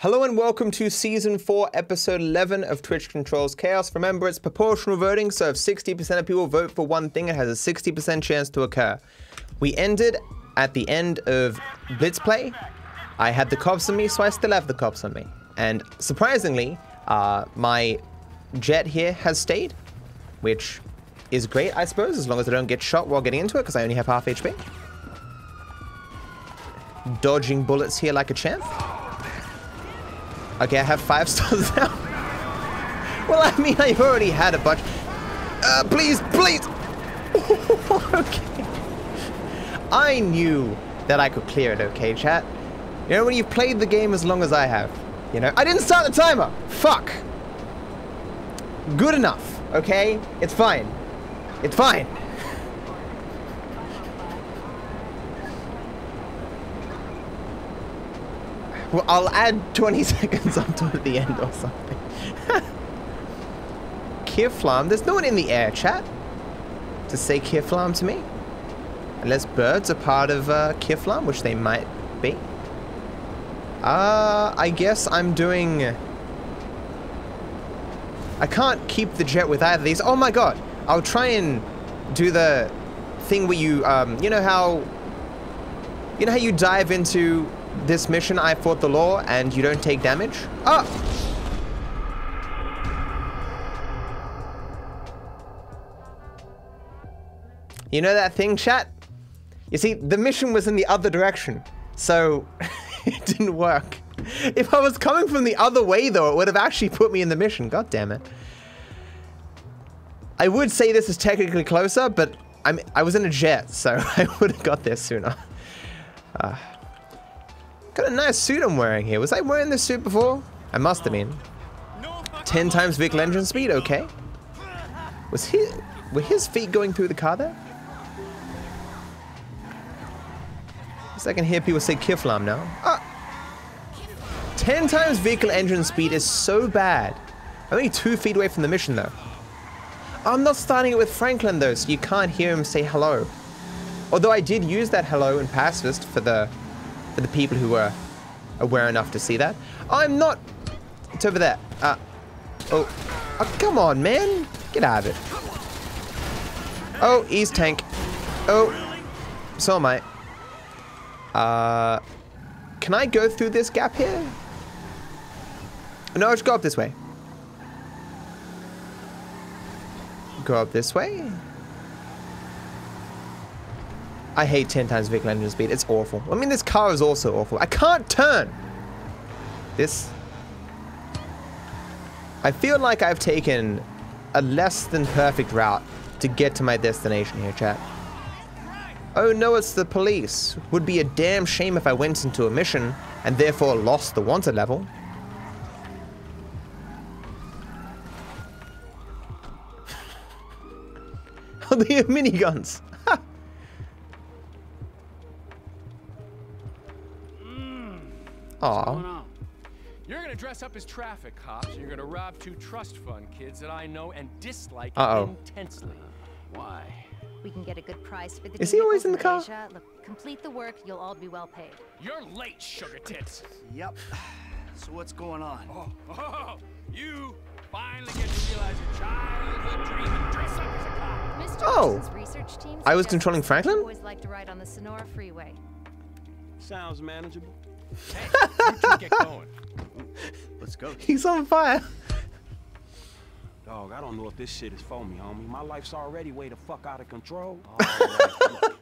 Hello and welcome to season 4, episode 11 of Twitch Controls Chaos. Remember, it's proportional voting, so if 60% of people vote for one thing, it has a 60% chance to occur. We ended at the end of Blitz Play. I had the cops on me, so I still have the cops on me. And surprisingly, uh, my jet here has stayed, which is great, I suppose, as long as I don't get shot while getting into it, because I only have half HP. Dodging bullets here like a champ. Okay, I have five stars now. well, I mean, I've already had a bunch. Uh, please, please. okay. I knew that I could clear it, okay, chat? You know, when you've played the game as long as I have, you know? I didn't start the timer! Fuck! Good enough, okay? It's fine. It's fine. Well, I'll add 20 seconds onto the end or something. Kiflam. There's no one in the air chat to say Kiflam to me. Unless birds are part of uh, Kiflam, which they might be. Uh, I guess I'm doing... I can't keep the jet with either of these. Oh my god. I'll try and do the thing where you, um, you know how... You know how you dive into this mission, I fought the law, and you don't take damage? Ah! You know that thing, chat? You see, the mission was in the other direction, so it didn't work. If I was coming from the other way, though, it would have actually put me in the mission. God damn it. I would say this is technically closer, but I'm, I was in a jet, so I would have got there sooner. Uh, Got a nice suit I'm wearing here. Was I wearing this suit before? I must have been. 10 times vehicle engine speed, okay. Was he, were his feet going through the car there? I can hear people say Kiflam now. Ah. 10 times vehicle engine speed is so bad. I'm only two feet away from the mission though. I'm not starting it with Franklin though, so you can't hear him say hello. Although I did use that hello in Pacifist for the for the people who were aware enough to see that. I'm not... It's over there. Uh, oh. oh, come on, man. Get out of it. Oh, he's tank. Oh, so am I. Uh, can I go through this gap here? No, I'll just go up this way. Go up this way. I hate 10 times vehicle engine speed. It's awful. I mean, this car is also awful. I can't turn. This... I feel like I've taken a less than perfect route to get to my destination here, chat. Oh no, it's the police. Would be a damn shame if I went into a mission and therefore lost the wanted level. have miniguns. Aw. You're gonna dress up as traffic cops, you're gonna rob two trust fund kids that I know and dislike uh -oh. intensely. Why? We can get a good price for the Is he always in the car? Look, complete the work, you'll all be well paid. You're late, sugar tits. yep. So what's going on? Oh, oh, you finally get to realize your childhood dream and dress up as a cop. Mr. Oh. research team I was controlling Franklin? Boys like to ride on the Senora Freeway. Sounds manageable. Hey, you two get going. Let's go. He's on fire. Dog, I don't know if this shit is for me, homie. My life's already way the fuck out of control. Right,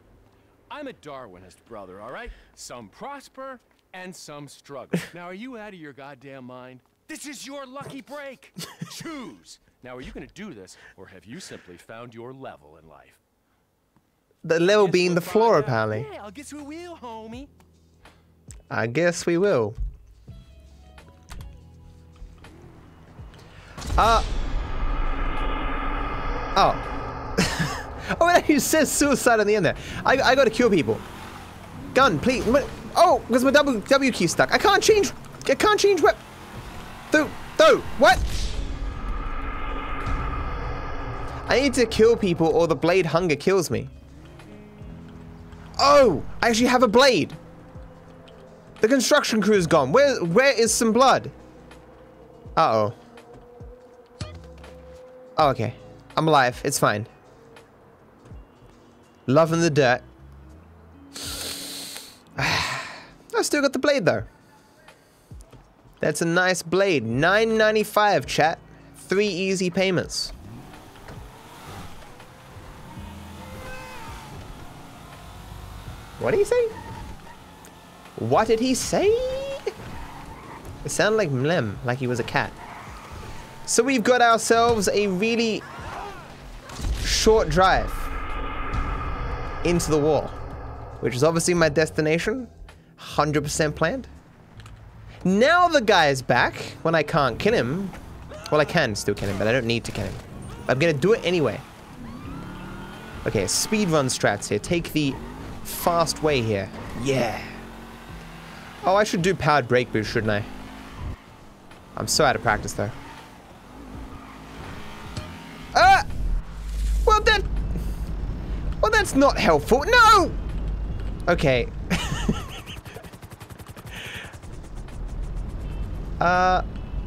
I'm a Darwinist, brother, all right? Some prosper and some struggle. now, are you out of your goddamn mind? This is your lucky break. Choose. Now, are you going to do this, or have you simply found your level in life? The level being the floor, apparently. Yeah, I'll get you a wheel, homie. I guess we will. Uh. Oh. oh, it says suicide on the end there. I, I gotta kill people. Gun, please. Oh, because my W, w key stuck. I can't change. I can't change what. Though, though, what? I need to kill people or the blade hunger kills me. Oh, I actually have a blade. The construction crew is gone. Where where is some blood? Uh-oh. Oh, okay. I'm alive. It's fine. Loving the dirt. I still got the blade though. That's a nice blade. 9.95 chat. Three easy payments. What do you say? What did he say? It sounded like Mlem, like he was a cat. So we've got ourselves a really short drive into the wall, which is obviously my destination. 100% planned. Now the guy is back when I can't kill him. Well, I can still kill him, but I don't need to kill him. I'm gonna do it anyway. Okay, speedrun strats here. Take the fast way here. Yeah. Oh, I should do powered brake boost, shouldn't I? I'm so out of practice, though. Ah! Well, that... Well, that's not helpful. No! Okay. uh,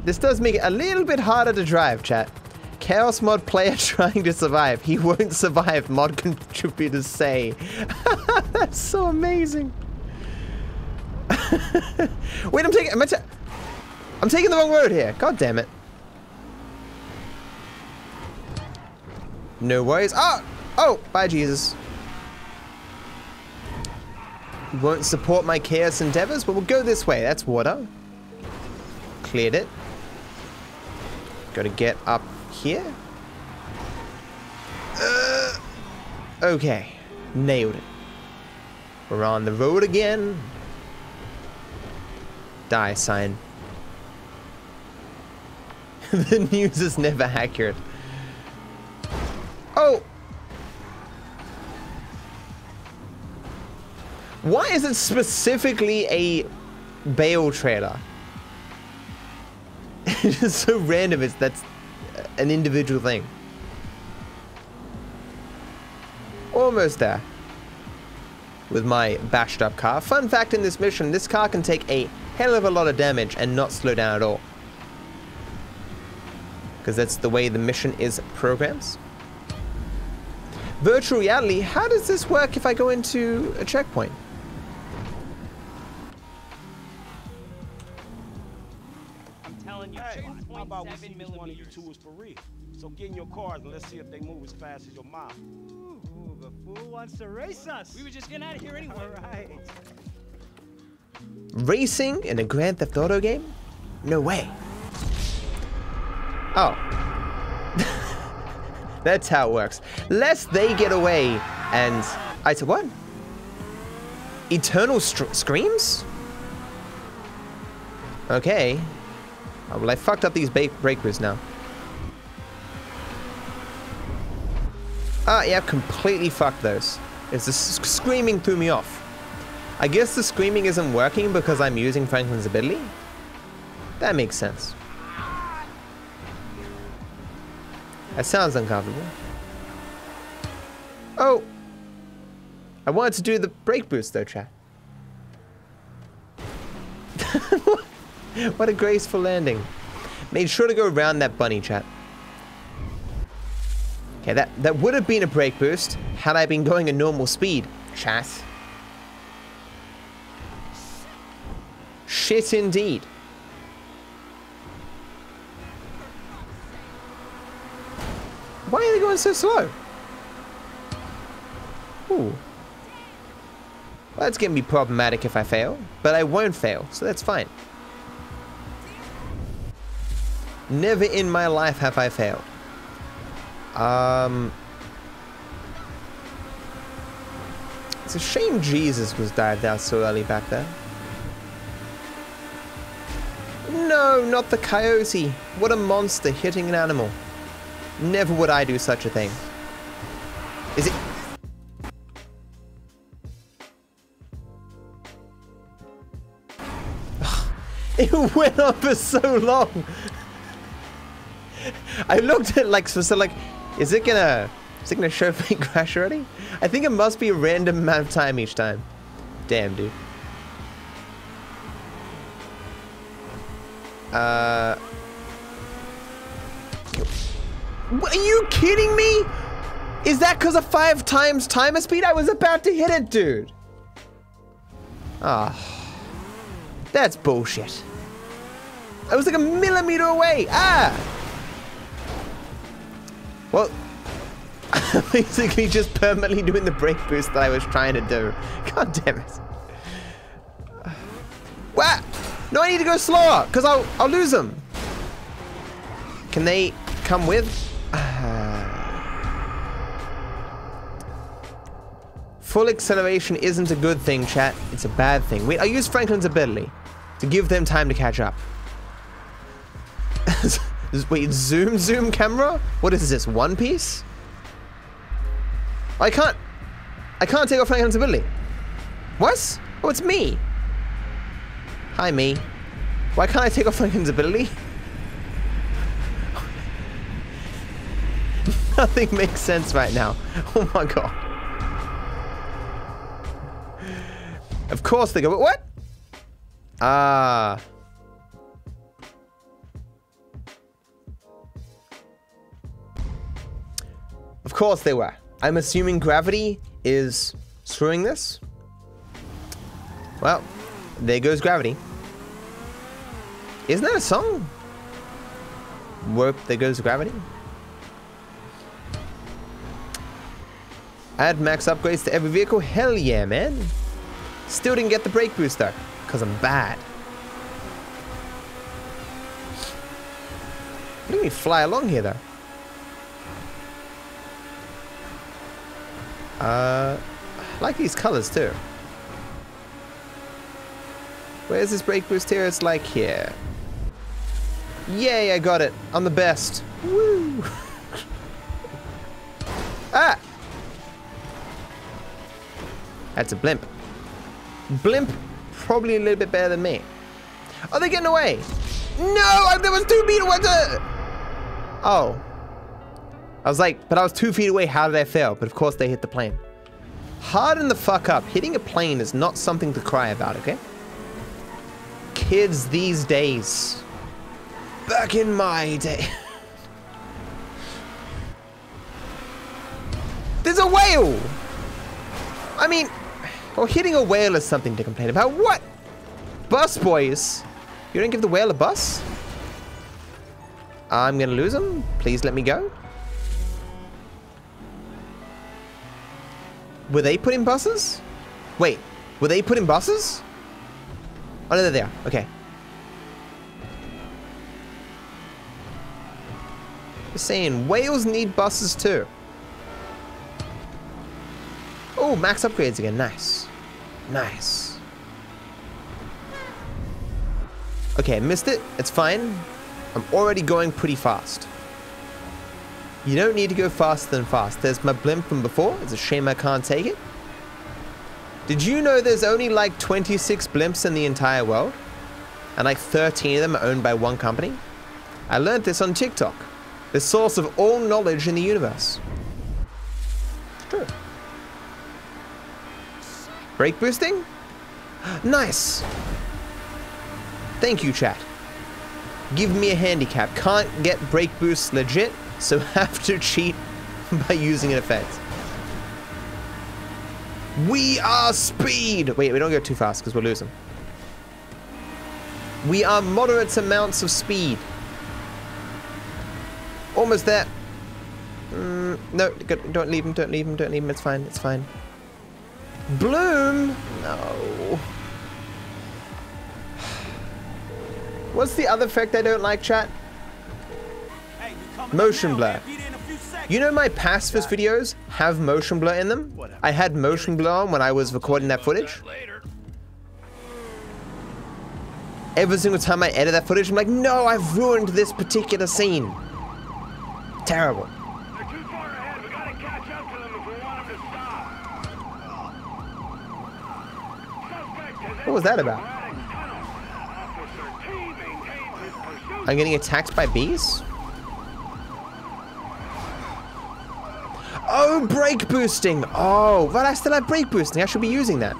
this does make it a little bit harder to drive, chat. Chaos mod player trying to survive. He won't survive, mod contributors say. That's so amazing. Wait, I'm taking... I ta I'm taking the wrong road here. God damn it. No worries. Oh! Oh! Bye, Jesus. Won't support my chaos endeavors, but we'll go this way. That's water. Cleared it. Gotta get up here. Uh, okay. Nailed it. We're on the road again. Die sign. the news is never accurate. Oh! Why is it specifically a Bale trailer? it's just so random. It's that's an individual thing. Almost there. With my bashed up car. Fun fact in this mission, this car can take a hell of a lot of damage and not slow down at all. Because that's the way the mission is programmed. Virtual reality, how does this work if I go into a checkpoint? I'm telling you, hey, how about we see which one of you two is for real? So get in your cars and let's see if they move as fast as your mouth. Ooh, the fool wants to race us. We were just getting out of here anyway. All right. Racing in a Grand Theft Auto game? No way. Oh. That's how it works. Lest they get away and... I said, what? Eternal screams? Okay. Oh, well, I fucked up these breakers now. Ah, yeah, completely fucked those. It's the screaming threw me off. I guess the screaming isn't working because I'm using Franklin's ability? That makes sense. That sounds uncomfortable. Oh! I wanted to do the brake boost though, chat. what a graceful landing. Made sure to go around that bunny, chat. Okay, that, that would have been a brake boost had I been going a normal speed, chat. Shit indeed. Why are they going so slow? Ooh. Well, that's going to be problematic if I fail, but I won't fail, so that's fine. Never in my life have I failed. Um, it's a shame Jesus was dived out so early back there. No, not the coyote. What a monster hitting an animal. Never would I do such a thing. Is it... it went on for so long. I looked at like so, so like, is it gonna is it gonna show me crash already? I think it must be a random amount of time each time. Damn, dude. Uh. Are you kidding me? Is that because of five times timer speed? I was about to hit it, dude. Ah. That's bullshit. I was like a millimeter away. Ah! Well, basically just permanently doing the brake boost that I was trying to do. God damn it. What? No, I need to go slower, because I'll, I'll lose them. Can they come with? Full acceleration isn't a good thing, chat. It's a bad thing. Wait, I use Franklin's ability to give them time to catch up. Wait, zoom, zoom camera? What is this, One Piece? I can't... I can't take off Franklin's ability. What? Oh, it's me. Hi, me. Why can't I take off Lincoln's ability? Nothing makes sense right now. Oh my god. Of course they go, what? Ah. Of course they were. I'm assuming gravity is screwing this. Well, there goes gravity. Isn't that a song? Warp, there goes gravity. Add max upgrades to every vehicle? Hell yeah, man. Still didn't get the brake booster, because I'm bad. Let me fly along here though. Uh, I like these colors too. Where's this brake boost here? It's like here. Yay, I got it. I'm the best. Woo! ah! That's a blimp. Blimp, probably a little bit better than me. Are they getting away? No, there was two feet away. Oh. I was like, but I was two feet away. How did I fail? But of course they hit the plane. Harden the fuck up. Hitting a plane is not something to cry about, okay? Kids these days. Back in my day. There's a whale! I mean, well, hitting a whale is something to complain about. What? Bus boys? You don't give the whale a bus? I'm gonna lose him. Please let me go. Were they put in buses? Wait, were they put in buses? Oh, no, they are. Okay. Just saying, whales need buses too. Oh, max upgrades again. Nice. Nice. Okay, I missed it. It's fine. I'm already going pretty fast. You don't need to go faster than fast. There's my blimp from before. It's a shame I can't take it. Did you know there's only like 26 blimps in the entire world? And like 13 of them are owned by one company? I learned this on TikTok. The source of all knowledge in the universe. It's true. Brake boosting? Nice. Thank you, chat. Give me a handicap. Can't get brake boost legit, so have to cheat by using an effect. We are speed! Wait, we don't go too fast because we'll lose them. We are moderate amounts of speed. Almost there. Mm, no, don't leave him, don't leave him, don't leave him. It's fine, it's fine. Bloom? No. What's the other effect I don't like, chat? Motion blur. You know my pacifist videos have motion blur in them? I had motion blur on when I was recording that footage. Every single time I edit that footage, I'm like, no, I've ruined this particular scene. Terrible. What was that about? I'm getting attacked by bees? Oh, brake boosting! Oh, but I still have brake boosting. I should be using that.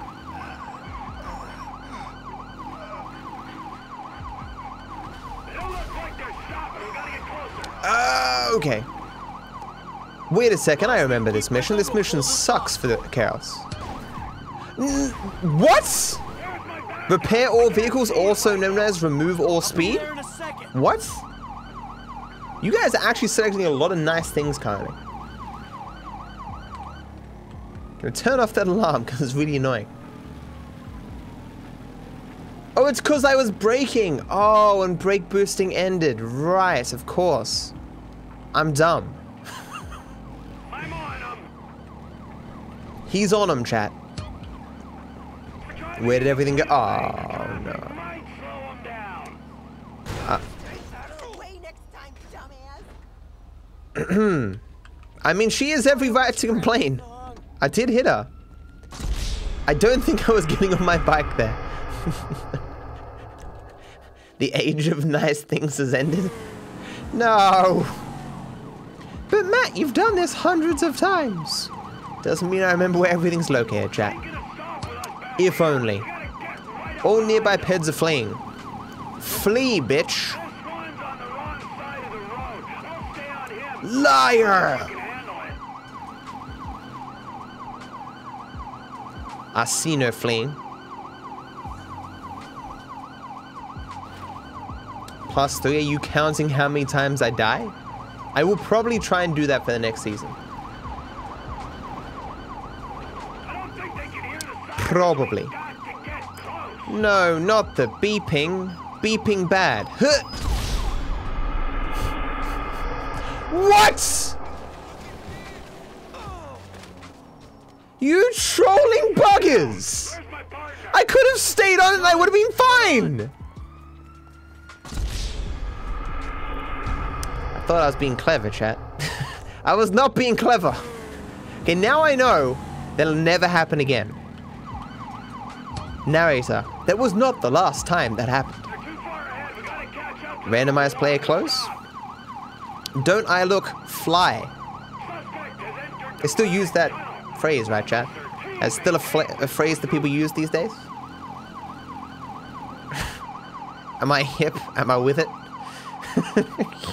Uh, okay. Wait a second, I remember this mission. This mission sucks for the Chaos. N what? Repair all vehicles, also known as remove all speed? What? You guys are actually selecting a lot of nice things currently. Gonna turn off that alarm because it's really annoying. Oh, it's because I was braking. Oh, and brake boosting ended. Right, of course. I'm dumb. He's on him, chat. Where did everything go? Oh, no. Uh, I mean, she has every right to complain. I did hit her. I don't think I was getting on my bike there. the age of nice things has ended. No. But Matt, you've done this hundreds of times. Doesn't mean I remember where everything's located, Jack. If only. All nearby peds are fleeing. Flee, bitch. Liar! I see no fleeing. Plus three, are you counting how many times I die? I will probably try and do that for the next season. Probably. No, not the beeping. Beeping bad. Huh. What? You trolling buggers! I could have stayed on it and I would have been fine! Thought I was being clever, chat. I was not being clever. Okay, now I know that'll never happen again. Narrator, that was not the last time that happened. Randomized player close? Don't I look fly? They still use that phrase, right, chat? It's still a, a phrase that people use these days? Am I hip? Am I with it?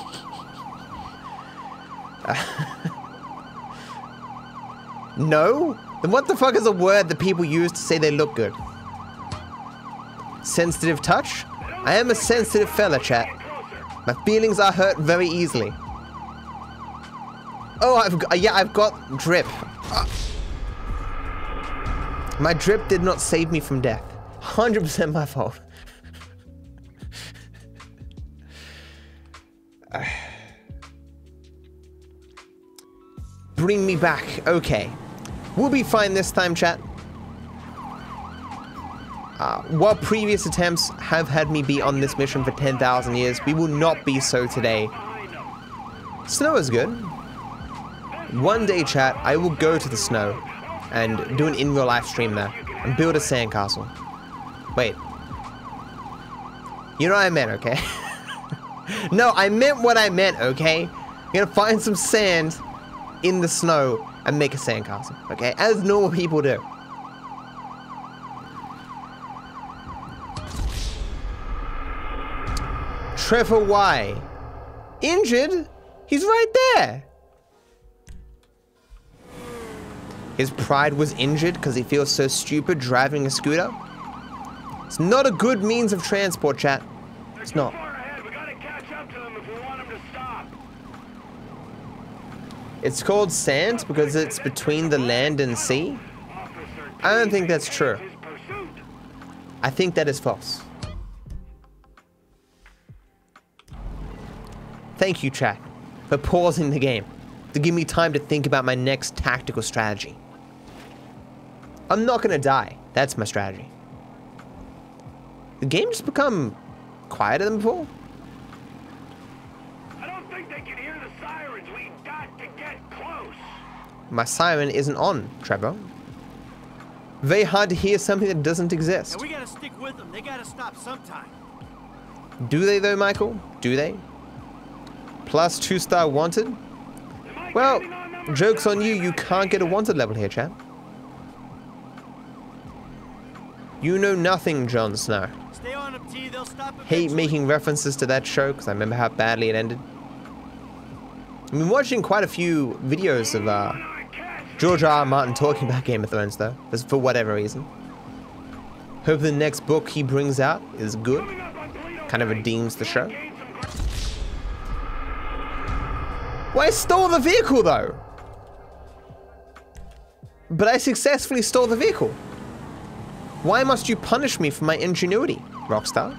no? Then what the fuck is a word that people use to say they look good? Sensitive touch? I am a sensitive fella, chat. My feelings are hurt very easily. Oh, I've got, yeah, I've got drip. Uh, my drip did not save me from death. 100% my fault. Bring me back. Okay. We'll be fine this time, chat. Uh, while previous attempts have had me be on this mission for 10,000 years, we will not be so today. Snow is good. One day, chat, I will go to the snow and do an in-real life stream there and build a sandcastle. Wait. You know what I meant, okay? no, I meant what I meant, okay? I'm gonna find some sand in the snow and make a sandcastle, okay? As normal people do. Trevor Y. Injured? He's right there. His pride was injured because he feels so stupid driving a scooter. It's not a good means of transport, chat. It's not. It's called sand because it's between the land and sea. I don't think that's true. I think that is false. Thank you, chat, for pausing the game to give me time to think about my next tactical strategy. I'm not gonna die. That's my strategy. The game just become quieter than before? My siren isn't on, Trevor. Very hard to hear something that doesn't exist. And we gotta stick with them. They gotta stop sometime. Do they though, Michael? Do they? Plus two star wanted? Well, joke's on you, you can't get a wanted level here, chap. You know nothing, Jon Snow. Stay on them, T. They'll stop Hate making references to that show because I remember how badly it ended. I've been watching quite a few videos of uh, George R. R. Martin talking about Game of Thrones, though, for whatever reason. Hope the next book he brings out is good, kind of redeems the show. Well, I stole the vehicle, though. But I successfully stole the vehicle. Why must you punish me for my ingenuity, Rockstar?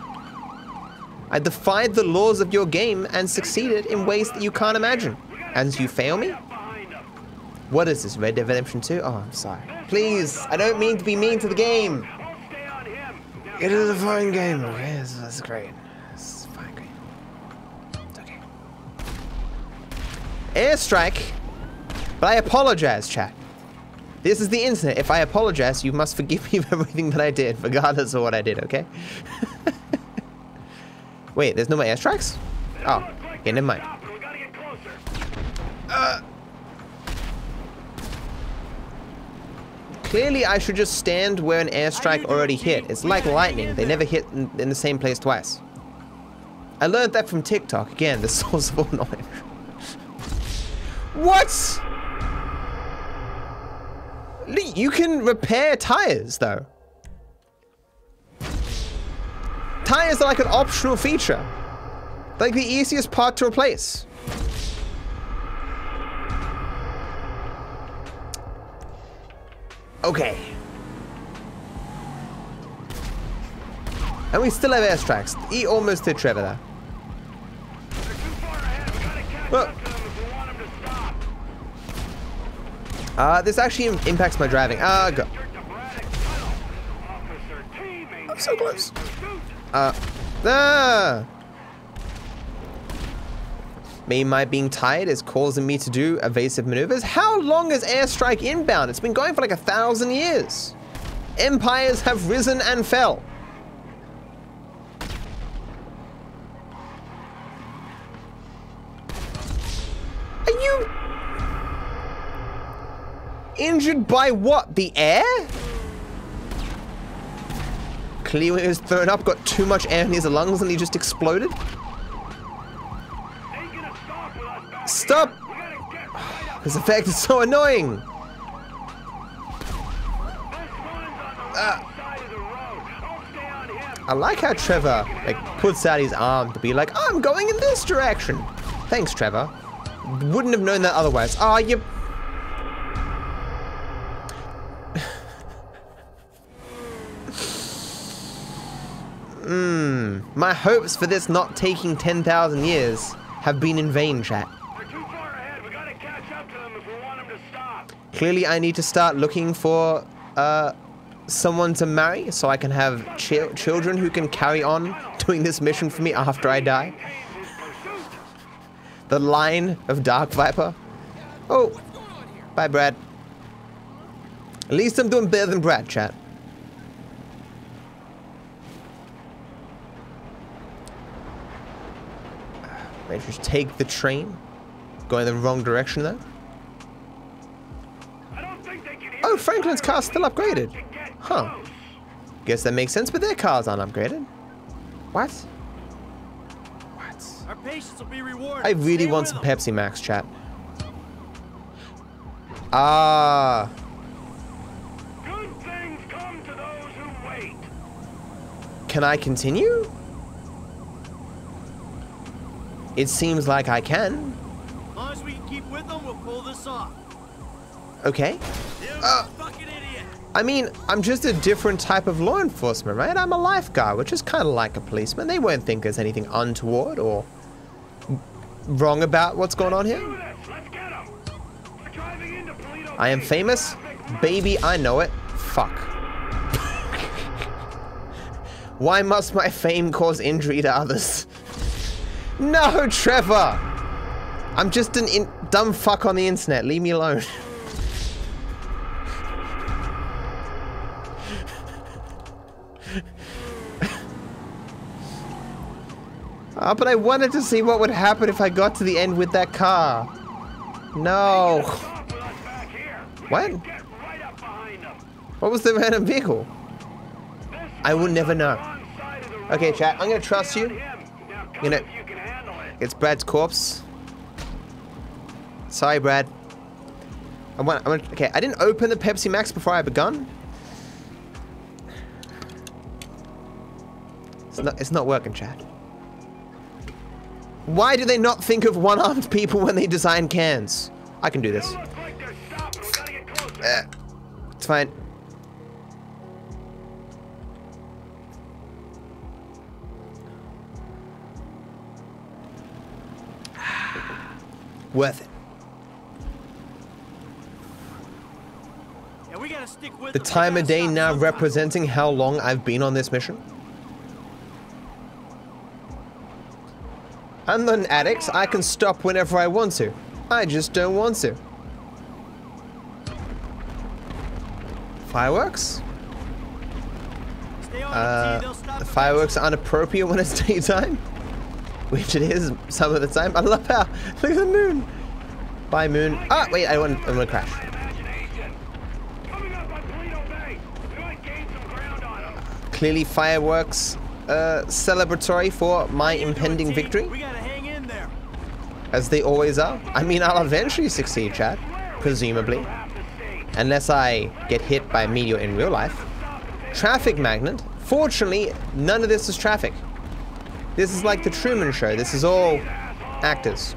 I defied the laws of your game and succeeded in ways that you can't imagine. And you fail me? What is this, Red Dead Redemption 2? Oh, I'm sorry. Please, I don't mean to be mean to the game. It is a fine game, okay? It's, it's great. It's fine game. It's okay. Airstrike. But I apologize, chat. This is the internet. If I apologize, you must forgive me for everything that I did, regardless of what I did, okay? Wait, there's no more airstrikes? Oh, okay, never mind. Uh, clearly, I should just stand where an airstrike already hit. It's like lightning. They never hit in, in the same place twice. I learned that from TikTok. Again, the source of all knowledge. what? You can repair tires, though. Tires are like an optional feature. Like the easiest part to replace. Okay. And we still have airstrikes. He almost hit Trevor there. Well, uh, this actually im- impacts my driving. Ah, go. I'm so close. Uh, ah. Me, my being tired is causing me to do evasive maneuvers. How long is airstrike inbound? It's been going for like a thousand years. Empires have risen and fell. Are you injured by what? The air? Clearly was thrown up, got too much air in his lungs and he just exploded. Stop! This effect is so annoying! Ah. I like how Trevor like puts out his arm to be like, I'm going in this direction. Thanks, Trevor. Wouldn't have known that otherwise. Ah, oh, you. Mmm. My hopes for this not taking 10,000 years have been in vain, chat. They're too far ahead. We gotta catch up to them if we want them to stop. Clearly, I need to start looking for uh, someone to marry so I can have chi children who can carry on doing this mission for me after I die. The line of Dark Viper. Oh, bye, Brad. At least I'm doing better than Brad, chat. Just take the train. Going the wrong direction, though. I don't think they can hear Oh, Franklin's car's still upgraded. Huh. Guess that makes sense, but their cars aren't upgraded. What? What? Our patience will be rewarded. I really Stay want some them. Pepsi Max, chat. Ah. Good things come to those who wait. Can I continue? It seems like I can. As long as we can keep with them, we'll pull this off. Okay. Uh. I mean, I'm just a different type of law enforcement, right? I'm a lifeguard, which is kind of like a policeman. They won't think there's anything untoward or wrong about what's going on here. I am famous? Baby, I know it. Fuck. Why must my fame cause injury to others? No, Trevor! I'm just an dumb fuck on the internet. Leave me alone. Ah, but I wanted to see what would happen if I got to the end with that car. No. What? What was the random vehicle? I will never know. Okay, chat, I'm gonna trust you. Handle it. It's Brad's corpse. Sorry, Brad. I want, I want, okay, I didn't open the Pepsi Max before I begun. It's not, it's not working, Chad. Why do they not think of one-armed people when they design cans? I can do this. Looks like they're stopping. We gotta get closer. Eh, it's fine. Worth it. Yeah, we gotta stick with The time of day now representing how long I've been on this mission. I'm not an addict. I can stop whenever I want to. I just don't want to. Fireworks? Uh, them, T. They'll stop the fireworks are inappropriate when it's daytime, which it is some of the time. I love how look at the moon. Bye moon. Ah, wait, I want. I'm gonna crash. My imagination. Coming up on Paleto Bay. We might gain some ground on them. Clearly, fireworks uh, celebratory for my How you doing, impending victory, We gotta hang in there. as they always are. I mean, I'll eventually succeed, Chad, presumably, Half the state. unless I get hit by a meteor in real life. Traffic magnet. Fortunately, none of this is traffic. This is like the Truman Show. This is all actors.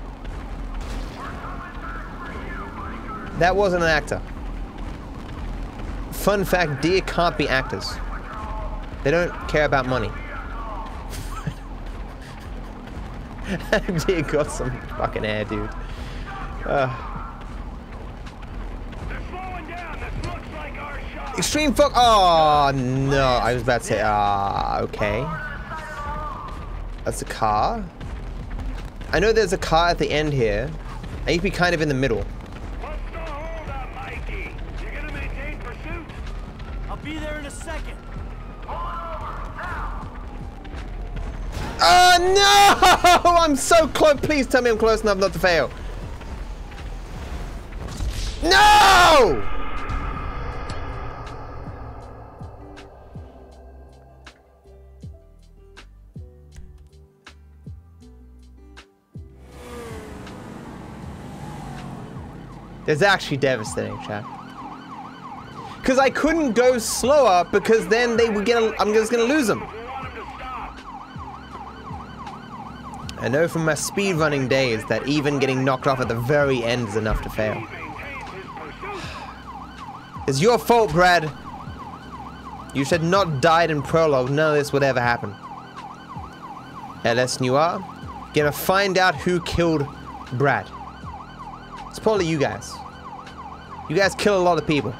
That wasn't an actor. Fun fact, deer can't be actors. They don't care about money. deer got some fucking air, dude. Uh, extreme fuck. Oh, no. I was about to say, ah, okay. That's a car. I know there's a car at the end here. I need to be kind of in the middle. Oh no! I'm so close. Please tell me I'm close enough not to fail. No! It's actually devastating, chat. Because I couldn't go slower because then they would get. I'm just gonna lose them. We want him to stop. I know from my speedrunning days that even getting knocked off at the very end is enough to fail. Maintains his pursuit. It's your fault, Brad. You should not died in prologue. None of this would ever happen. LS Noir, gonna find out who killed Brad. It's probably you guys. You guys kill a lot of people.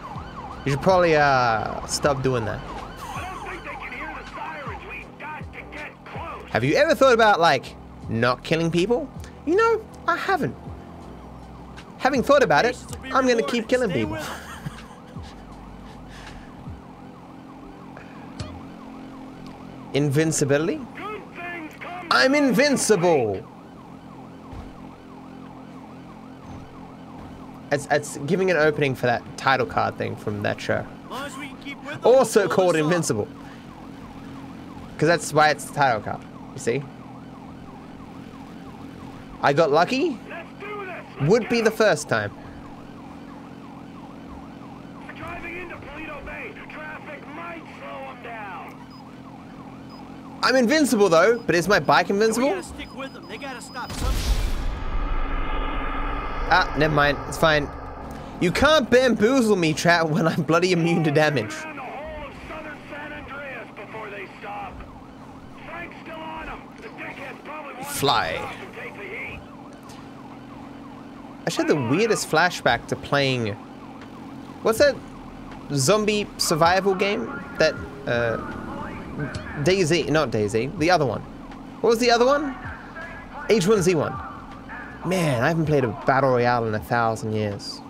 You should probably uh stop doing that. I don't think they can hear the sirens. We got to get close. Have you ever thought about like not killing people? You know, I haven't. Having thought about it, Patience will be I'm gonna keep killing people. Invincibility? Good things come. I'm invincible. It's, it's giving an opening for that title card thing from that show. As long as we can keep with them, Also called. Invincible. Because that's why it's the title card. You see? I got lucky. Let's do this. Would be the first time. We're driving into Paleto Bay. Traffic might slow them down. I'm invincible though, but is my bike invincible? gotta stick with them. They gotta stop some. Ah, never mind. It's fine. You can't bamboozle me, chat, when I'm bloody immune to damage. Around I had the weirdest flashback to playing. What's that zombie survival game? That uh, not DayZ, the other one. What was the other one? H1Z1. Man, I haven't played a battle royale in a thousand years.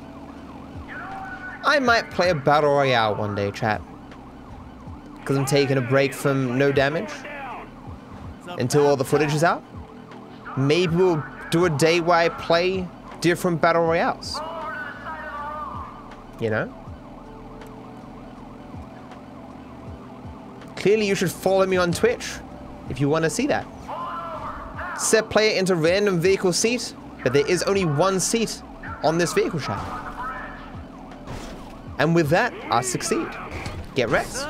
I might play a battle royale one day, chat. Because I'm taking a break from no damage until all the footage is out. Maybe we'll do a day where I play different battle royales. You know? Clearly, you should follow me on Twitch if you want to see that. Set player into random vehicle seat, but there is only one seat on this vehicle shaft. And with that, I succeed. Get wrecked.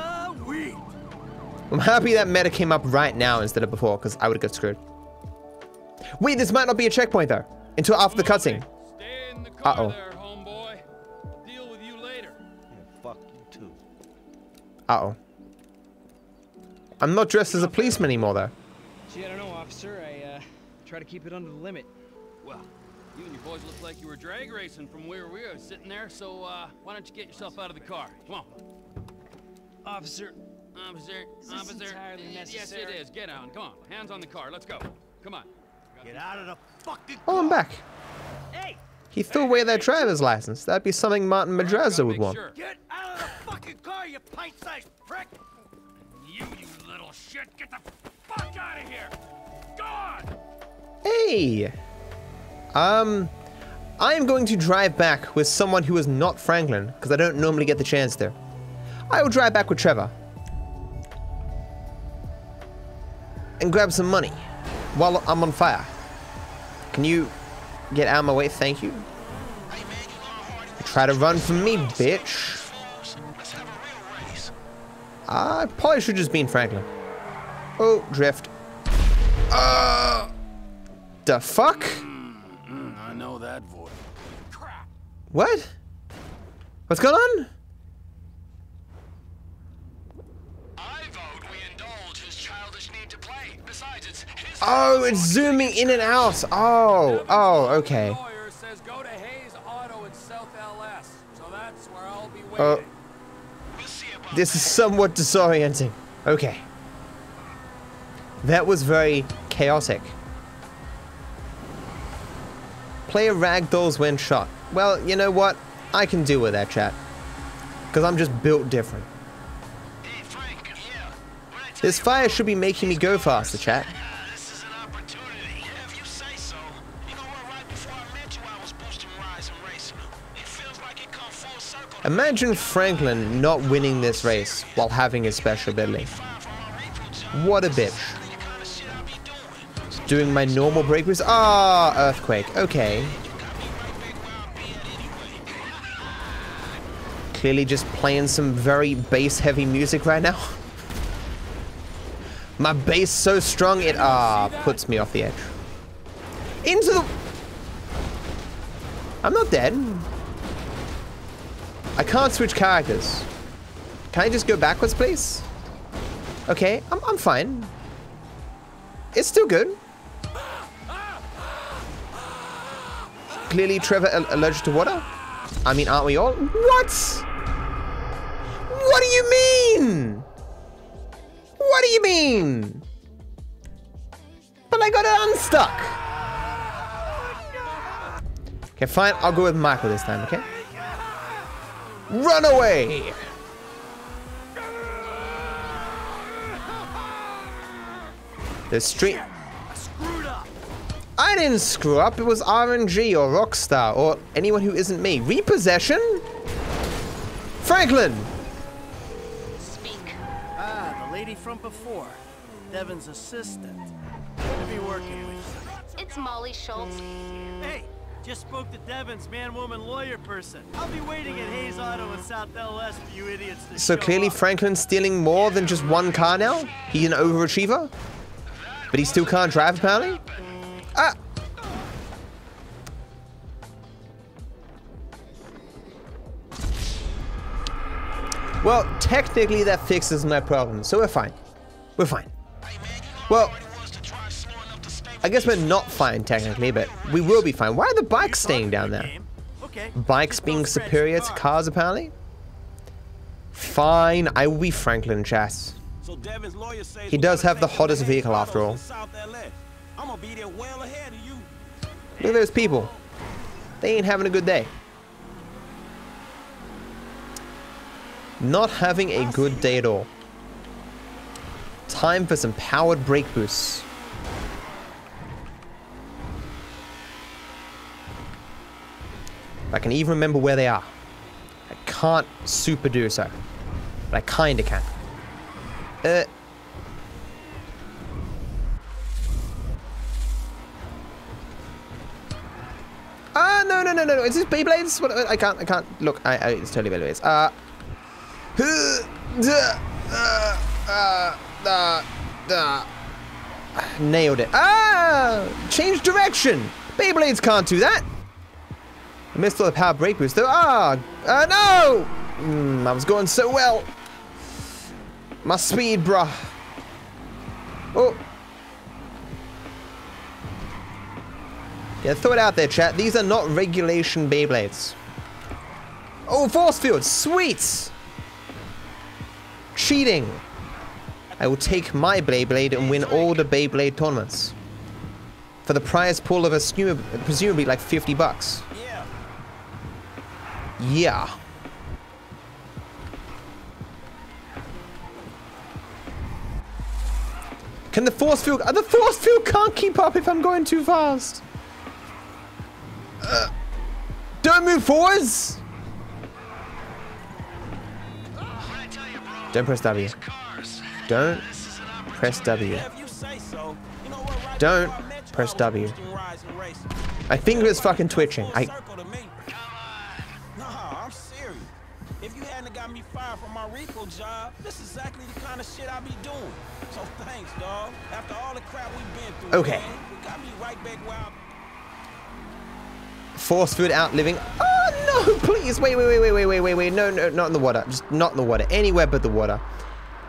I'm happy that meta came up right now instead of before, because I would have got screwed. Wait, this might not be a checkpoint though. Until after the cutscene. Stay in the car Uh-oh. Deal with you later. Fuck you too. Uh-oh. I'm not dressed as a policeman anymore though. Gee, I don't know, officer. I uh, try to keep it under the limit. Well, you and your boys look like you were drag racing from where we were sitting there, so uh, why don't you get yourself out of the car? Come on. Officer, Officer, this officer. entirely Yes, it is. Get on. Come on. Hands on the car. Let's go. Come on. Get out of the fucking Oh, I'm back. Hey, He threw away their driver's license. That'd be something Martin All right, gotta Madrazo would want. sure. get out of the fucking car, you pint-sized prick! You, you little shit, get the fuck out of here! Gone! Hey! Um, I am going to drive back with someone who is not Franklin, because I don't normally get the chance to. I will drive back with Trevor. And grab some money while I'm on fire. Can you get out of my way? Thank you. Try to run from me, bitch. I probably should just been Franklin. Oh, drift. Uh, the fuck? Mm, I know that voice. What? What's going on? I vote we indulge his childish need to play. Besides, it's his Oh, it's zooming in and out. Oh, oh, okay. Lawyer says go to Hayes Auto in South LS, so that's where I'll be oh. waiting. Oh, We'll see about this is somewhat disorienting. Okay. That was very chaotic. Play a ragdolls when shot. Well, you know what? I can deal with that, chat. Because I'm just built different. Hey, Frank, yeah. When I tell This fire should be making me go faster, chat. Imagine Franklin not winning this race while having his special ability. What a bitch. Doing. My normal break routes. Ah, earthquake. Okay. Clearly just playing some very bass heavy music right now. My bass so strong it ah puts me off the edge. Into the I'm not dead. I can't switch characters. Can I just go backwards, please? Okay, I'm, I'm fine. It's still good. Clearly Trevor al- allergic to water? I mean, aren't we all? What? What do you mean? What do you mean? But I got it unstuck. Okay, fine. I'll go with Michael this time, okay? Run away! The street. I didn't screw up. It was RNG or Rockstar or anyone who isn't me. Repossession? Franklin! Speak. Ah, the lady from before. Devin's assistant. Good to be working with. It's Molly Schultz. Hey, just spoke to Devin's man-woman lawyer person. I'll be waiting at Hayes Auto in South LS for you idiots to So clearly up. Franklin's stealing more than just one car now? He's an overachiever? But he still can't drive apparently? Ah! Well, technically that fixes my problem, so we're fine. We're fine. Well, I guess we're not fine technically, but we will be fine. Why are the bikes staying down there? Bikes being superior to cars apparently? Fine, I will be Franklin Chess. He does have the hottest vehicle after all. Look at those people. They ain't having a good day. Not having a good day at all. Time for some powered brake boosts. I can even remember where they are. I can't super do so. But I kinda can. Uh. Ah, no, no, no, no, no. Is this Beyblades? What, I can't, I can't. Look, I, I it's totally Beyblades. Uh, uh, uh, uh, uh, nailed it. Ah! Change direction! Beyblades can't do that! I missed all the power brake boost though. Ah! Uh, no! Mm, I was going so well. My speed, bruh. Oh. Yeah, throw it out there, chat. These are not regulation Beyblades. Oh, force field. Sweet! Cheating. I will take my Beyblade and win all the Beyblade tournaments. For the prize pool of a presumably like 50 bucks. Yeah. Can the force field... Uh, the force field can't keep up if I'm going too fast. Uh, don't move forwards! Don't press W. Don't press W. Don't press W. My finger is fucking twitching. I. Rico job, this is exactly the kind of shit I be doing. So thanks, dog. After all the crap we've been through, Okay. man, you got me right back where I Force food outliving. Oh no! Please wait, wait, wait, wait, wait, wait, wait, wait. No, no, not in the water. Just not in the water. Anywhere but the water.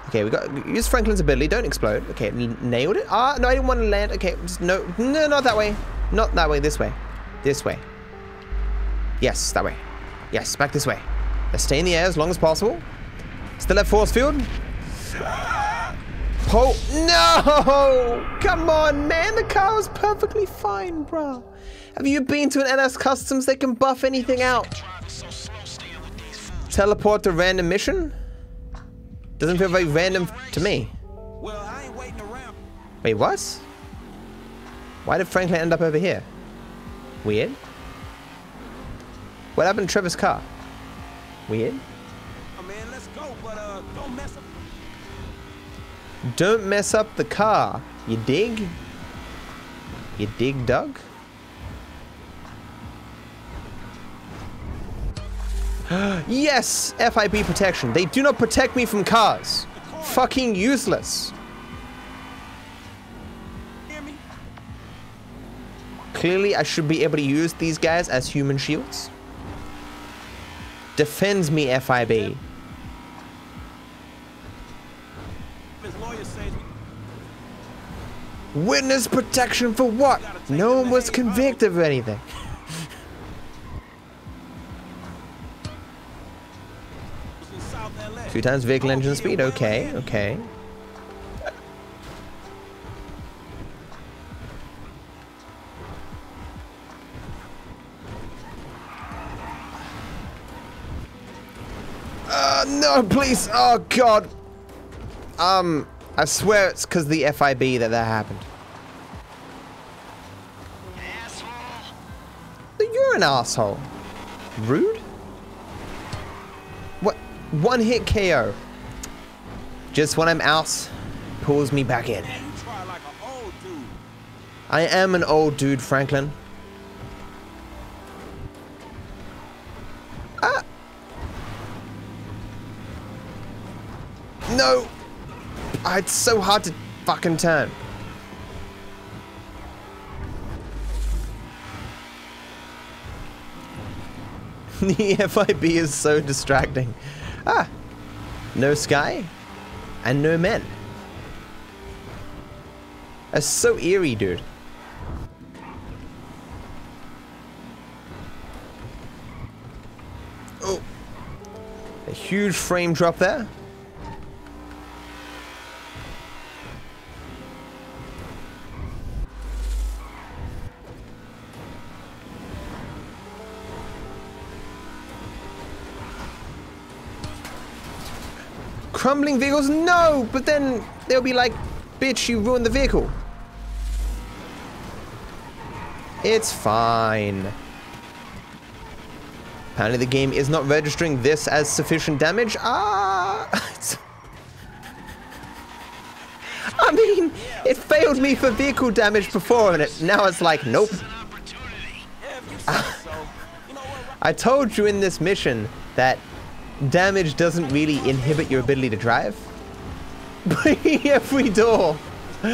Okay, we got use Franklin's ability. Don't explode. Okay, nailed it. Ah, no, I didn't want to land. Okay, just no, no, not that way. Not that way. This way. This way. Yes, that way. Yes, back this way. Let's stay in the air as long as possible. Still have force field. Oh no! Come on, man. The car is perfectly fine, bro. Have you been to an LS Customs They can buff anything out? Teleport to random mission? Doesn't feel very random to me. Wait, what? Why did Franklin end up over here? Weird. What happened to Trevor's car? Weird. Don't mess up the car. You dig? You dig, Doug? yes! FIB protection. They do not protect me from cars. Fucking useless. Clearly, I should be able to use these guys as human shields. Defends me, FIB. Witness protection for what? No one was convicted of anything. Two times vehicle engine speed. Okay, okay. Uh, no, please. Oh, God. Um, I swear it's because the FIB that that happened. You're an asshole. Rude? What? One hit KO. Just when I'm out, pulls me back in. Man, you try like an old dude. I am an old dude, Franklin. Ah! No! Ah, it's so hard to fucking turn. the FIB is so distracting. Ah! No sky and no men. That's so eerie, dude. Oh. A huge frame drop there. Crumbling vehicles? No! But then they'll be like, bitch, you ruined the vehicle. It's fine. Apparently the game is not registering this as sufficient damage. Ah! I mean, it failed me for vehicle damage before, and it now it's like, nope. Yeah, if you say so. I told you in this mission that damage doesn't really inhibit your ability to drive. Every door.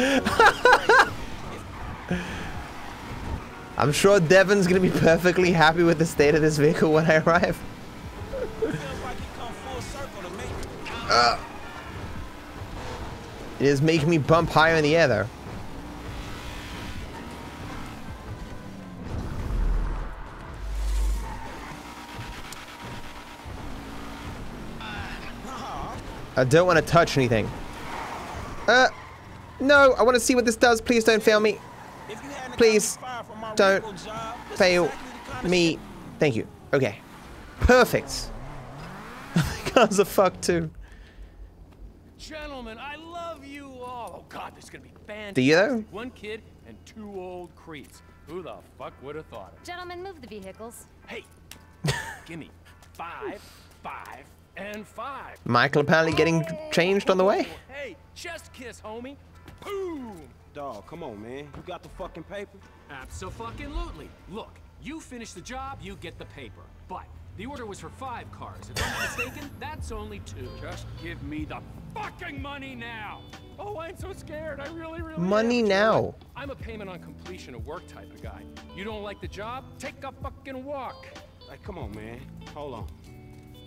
I'm sure Devin's gonna be perfectly happy with the state of this vehicle when I arrive. Me. It is making me bump higher in the air though. I don't want to touch anything. Uh, no, I want to see what this does. Please don't fail me. If you hadn't Please, got me fired from my don't repo job, this is fail exactly the kind of me. Thank you. Okay. Perfect. Cars are fucked too. Gentlemen, I love you all. Oh God, this is gonna be fantastic. Do you though? One kid and two old creeps. Who the fuck would have thought it? Gentlemen, move the vehicles. Hey, give me five, five, and five. Michael apparently getting changed on the way. Hey, chest kiss, homie. Boom. Dog, come on, man. You got the fucking paper? Absolutely. Look, you finish the job, you get the paper. But the order was for five cars. If I'm not mistaken, that's only two. Just give me the fucking money now. Oh, I'm so scared. I really, really Money am. now. I'm a payment on completion of work type of guy. You don't like the job? Take a fucking walk. Like, come on, man. Hold on.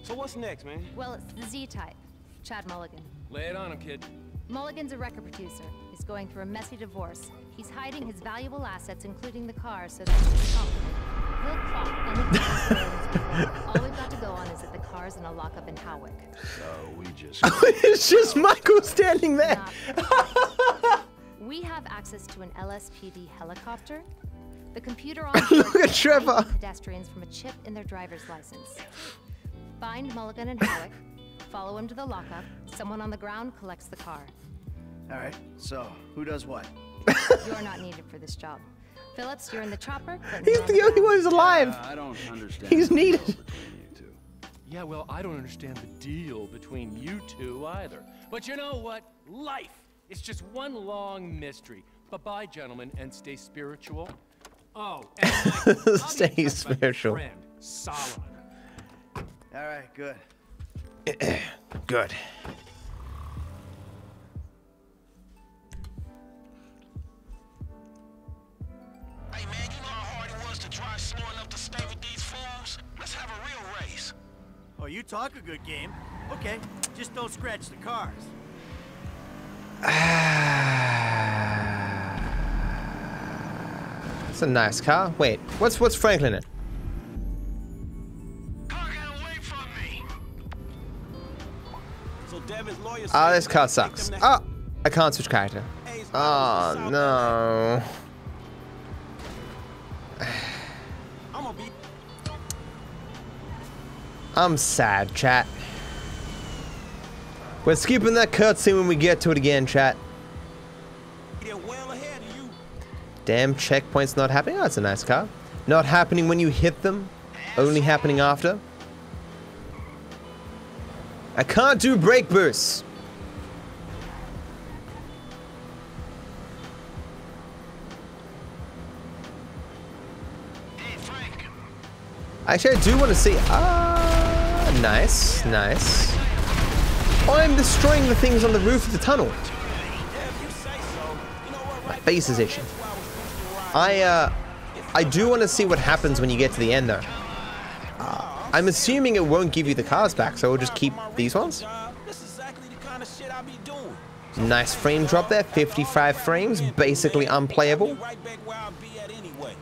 So what's next, man? Well, it's the Z-type. Chad Mulligan. Lay it on him, kid. Mulligan's a record producer. He's going through a messy divorce. He's hiding his valuable assets, including the car, so that he can confident. He'll clock anything stolen as we want. All we've got to go on is that the car's in a lockup in Howick. So we just... it's just Michael standing there. We have access to an LSPD helicopter. The computer on Look at Trevor. Pedestrians from a chip in their driver's license. Find Mulligan and Howick. Follow him to the lockup. Someone on the ground collects the car. All right, so who does what? You're not needed for this job. Phillips, you're in the chopper. He's the only one who's alive. Uh, I don't understand. He's the deal needed. between you two. Yeah, well, I don't understand the deal between you two either. But you know what? Life is just one long mystery. Bye-bye, gentlemen, and stay spiritual. Oh, and Michael, Stay in touch about your spiritual. Friend, Solomon. All right, good. Good. Hey man, you know how hard it was to drive slow enough to stay with these fools? Let's have a real race. Oh, you talk a good game. Okay, just don't scratch the cars. It's a nice car. Wait, what's what's Franklin in? Ah, said this car sucks. Oh, I can't switch character. Oh no. I'm sad, chat. We're skipping that cutscene when we get to it again, chat. Damn checkpoints not happening. Oh, that's a nice car. Not happening when you hit them. Only happening after. I can't do brake bursts. Actually, I do want to see. Ah, nice, nice. I'm destroying the things on the roof of the tunnel. My face is itching. I uh, I do want to see what happens when you get to the end, though. Uh, I'm assuming it won't give you the cars back, so we'll just keep these ones. Nice frame drop there, 55 frames, basically unplayable.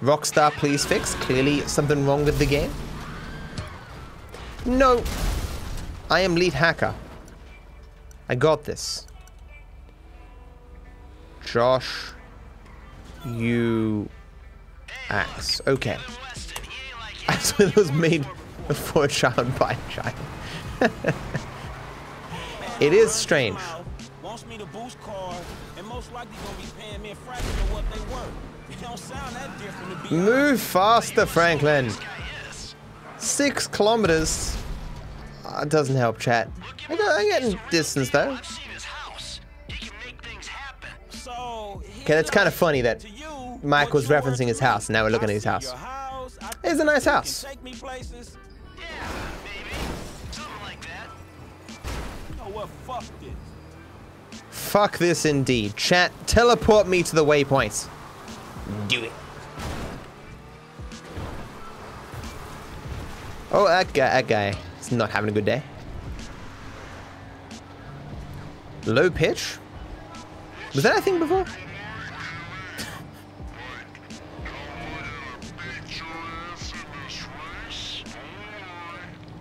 Rockstar, please fix. Clearly something wrong with the game. No. I am lead hacker. I got this. Josh. You. Axe. Okay. I swear it was made for a child by a child. it is strange. Wants me to boost cars, and most likely gonna be paying me a fraction of what they worth. Move faster, Franklin. Six kilometers. Uh, doesn't help, chat. I I'm getting distance though. Okay, that's kind of funny that Mike was referencing his house, and now we're looking at his house. It's a nice house. Fuck this indeed. Chat, teleport me to the waypoints. Do it. Oh, that guy, that guy is not having a good day. Low pitch? Was that a thing before?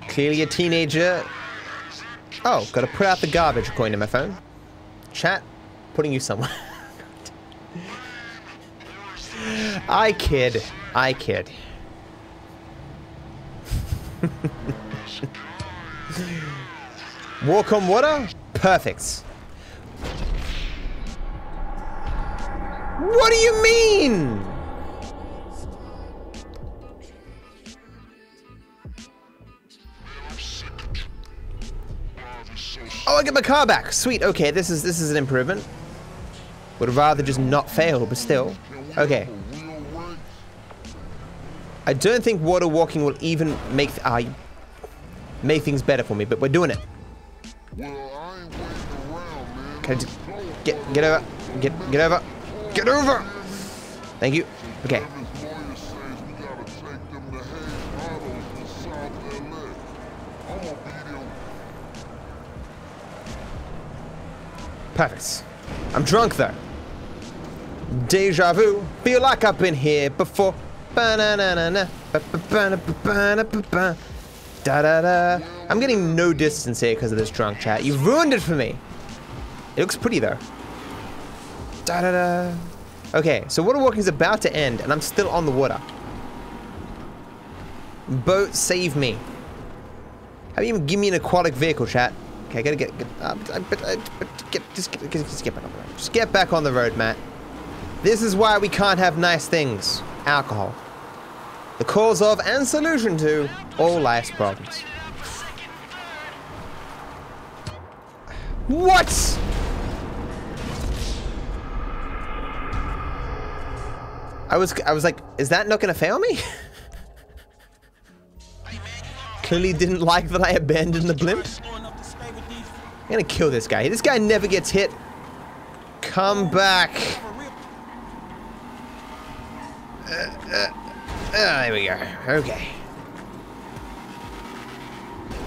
Clearly a teenager. Oh, gotta put out the garbage according to my phone. Chat, putting you somewhere. I kid. I kid. Walk on water? Perfect. What do you mean? Oh, I get my car back. Sweet. Okay, this is this is an improvement. Would rather just not fail, but still. Okay. I don't think water walking will even make uh, make things better for me, but we're doing it. Can I just get get over, get get over, get over. Thank you. Okay. Perfect. I'm drunk though. Deja vu. Feel like I've been here before. Ba-na-na-na-na. Ba-ba-ba-na-ba-ba-na-ba-ba. Da-da-da. I'm getting no distance here because of this drunk chat. You've ruined it for me. It looks pretty though. Da-da-da. Okay, so water walking is about to end and I'm still on the water. Boat, save me. Have you even give me an aquatic vehicle, chat? Okay, I gotta get, get, uh, uh, but get just, get, just get back on the road. Just get back on the road, Matt. This is why we can't have nice things. Alcohol. The cause of and solution to all life's problems. What? I was I was like, is that not gonna fail me? Clearly didn't like that I abandoned the blimp. I'm gonna kill this guy. This guy never gets hit. Come back. For real. Ah, there we go. Okay.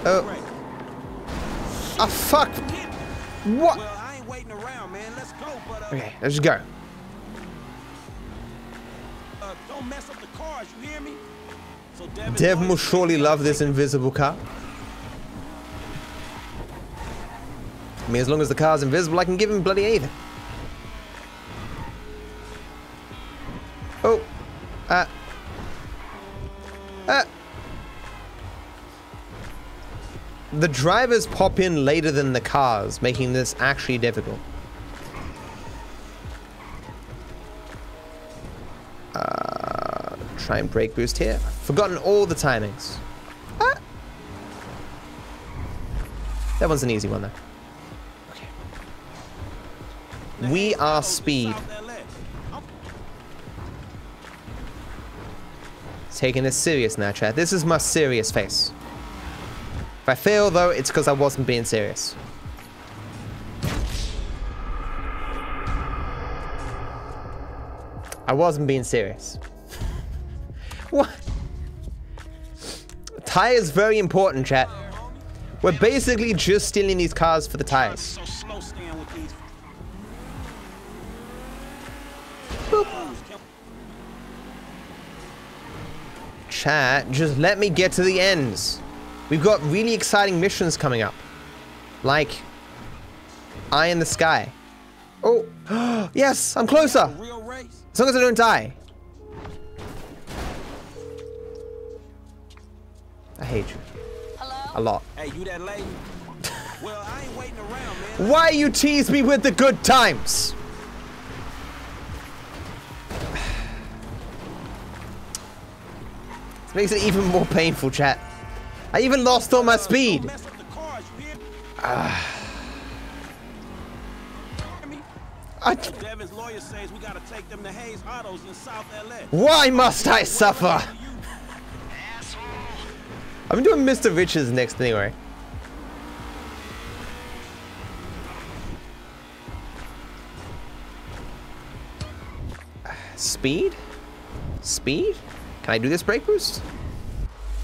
Oh. Right. Ah, fuck. What? Well, I ain't waiting around, man. Let's go, uh, Okay, let's go. uh, don't mess up the cars. You hear me? So Devin, Dev will surely love this invisible car. I mean, as long as the car's invisible, I can give him bloody anything. Oh. Uh. Uh. The drivers pop in later than the cars, making this actually difficult. Uh, try and brake boost here. Forgotten all the timings. Ah. That one's an easy one though. Okay. We are speed. Taking this serious now, chat. This is my serious face. If I fail though, it's because I wasn't being serious. I wasn't being serious. what? Tires very important, chat. We're basically just stealing these cars for the tires. So slow staying with these. Chat, just let me get to the ends. We've got really exciting missions coming up. Like, Eye in the Sky. Oh, yes, I'm closer. As long as I don't die. I hate you. A lot. Hey, you that lady? well, I ain't waiting around, man. Why you tease me with the good times? Makes it even more painful, chat. I even lost all my speed. Don't mess up the cars. You hear? Hear me? I, Devin's lawyer says we gotta take them to Hayes Autos in South LA. why must I suffer? I'm doing Mr. Richards next anyway. Speed? Speed? Can I do this brake boost?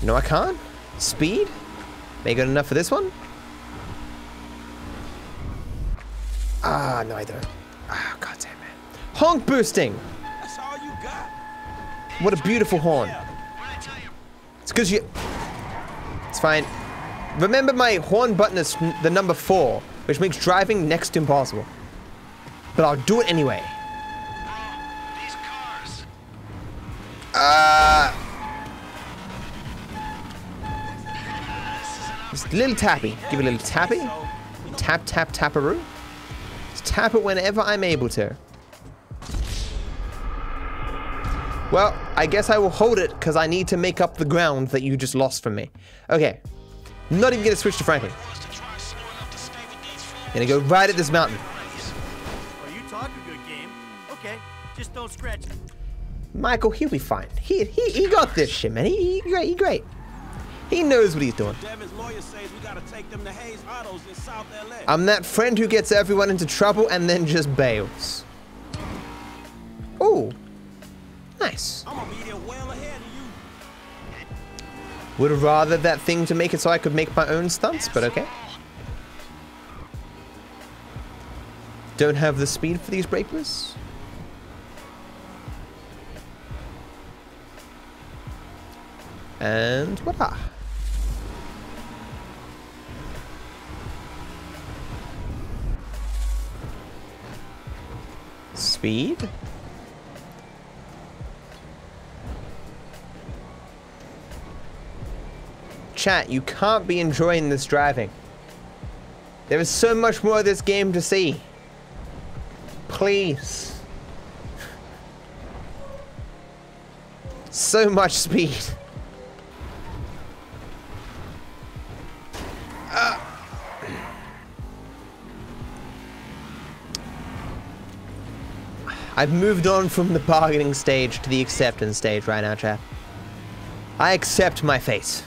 No, I can't. Speed? May good enough for this one? Ah, no, I don't. Ah, god damn it. Honk boosting! That's all you got. What a beautiful horn. It's because you... It's fine. Remember my horn button is the number four, which makes driving next to impossible. But I'll do it anyway. Ah! Just a little tappy. Give it a little tappy. Tap, tap, taparoo. Just tap it whenever I'm able to. Well, I guess I will hold it because I need to make up the ground that you just lost from me. Okay. Not even gonna switch to Franklin. Gonna go right at this mountain. Oh, you talk a good game. Okay, just don't scratch me. Michael, he'll be fine. He he, he got this shit, man. He, he great. He great. He knows what he's doing. Devin's lawyer says we gotta take them to Hayes Autos in South LA. I'm that friend who gets everyone into trouble and then just bails. Oh, nice. I'm gonna be there well ahead of you. Would rather that thing to make it so I could make my own stunts, but okay. Don't have the speed for these breakers. And voila. Speed. Chat, you can't be enjoying this driving. There is so much more of this game to see. Please. So much speed. I've moved on from the bargaining stage to the acceptance stage right now, chat. I accept my fate.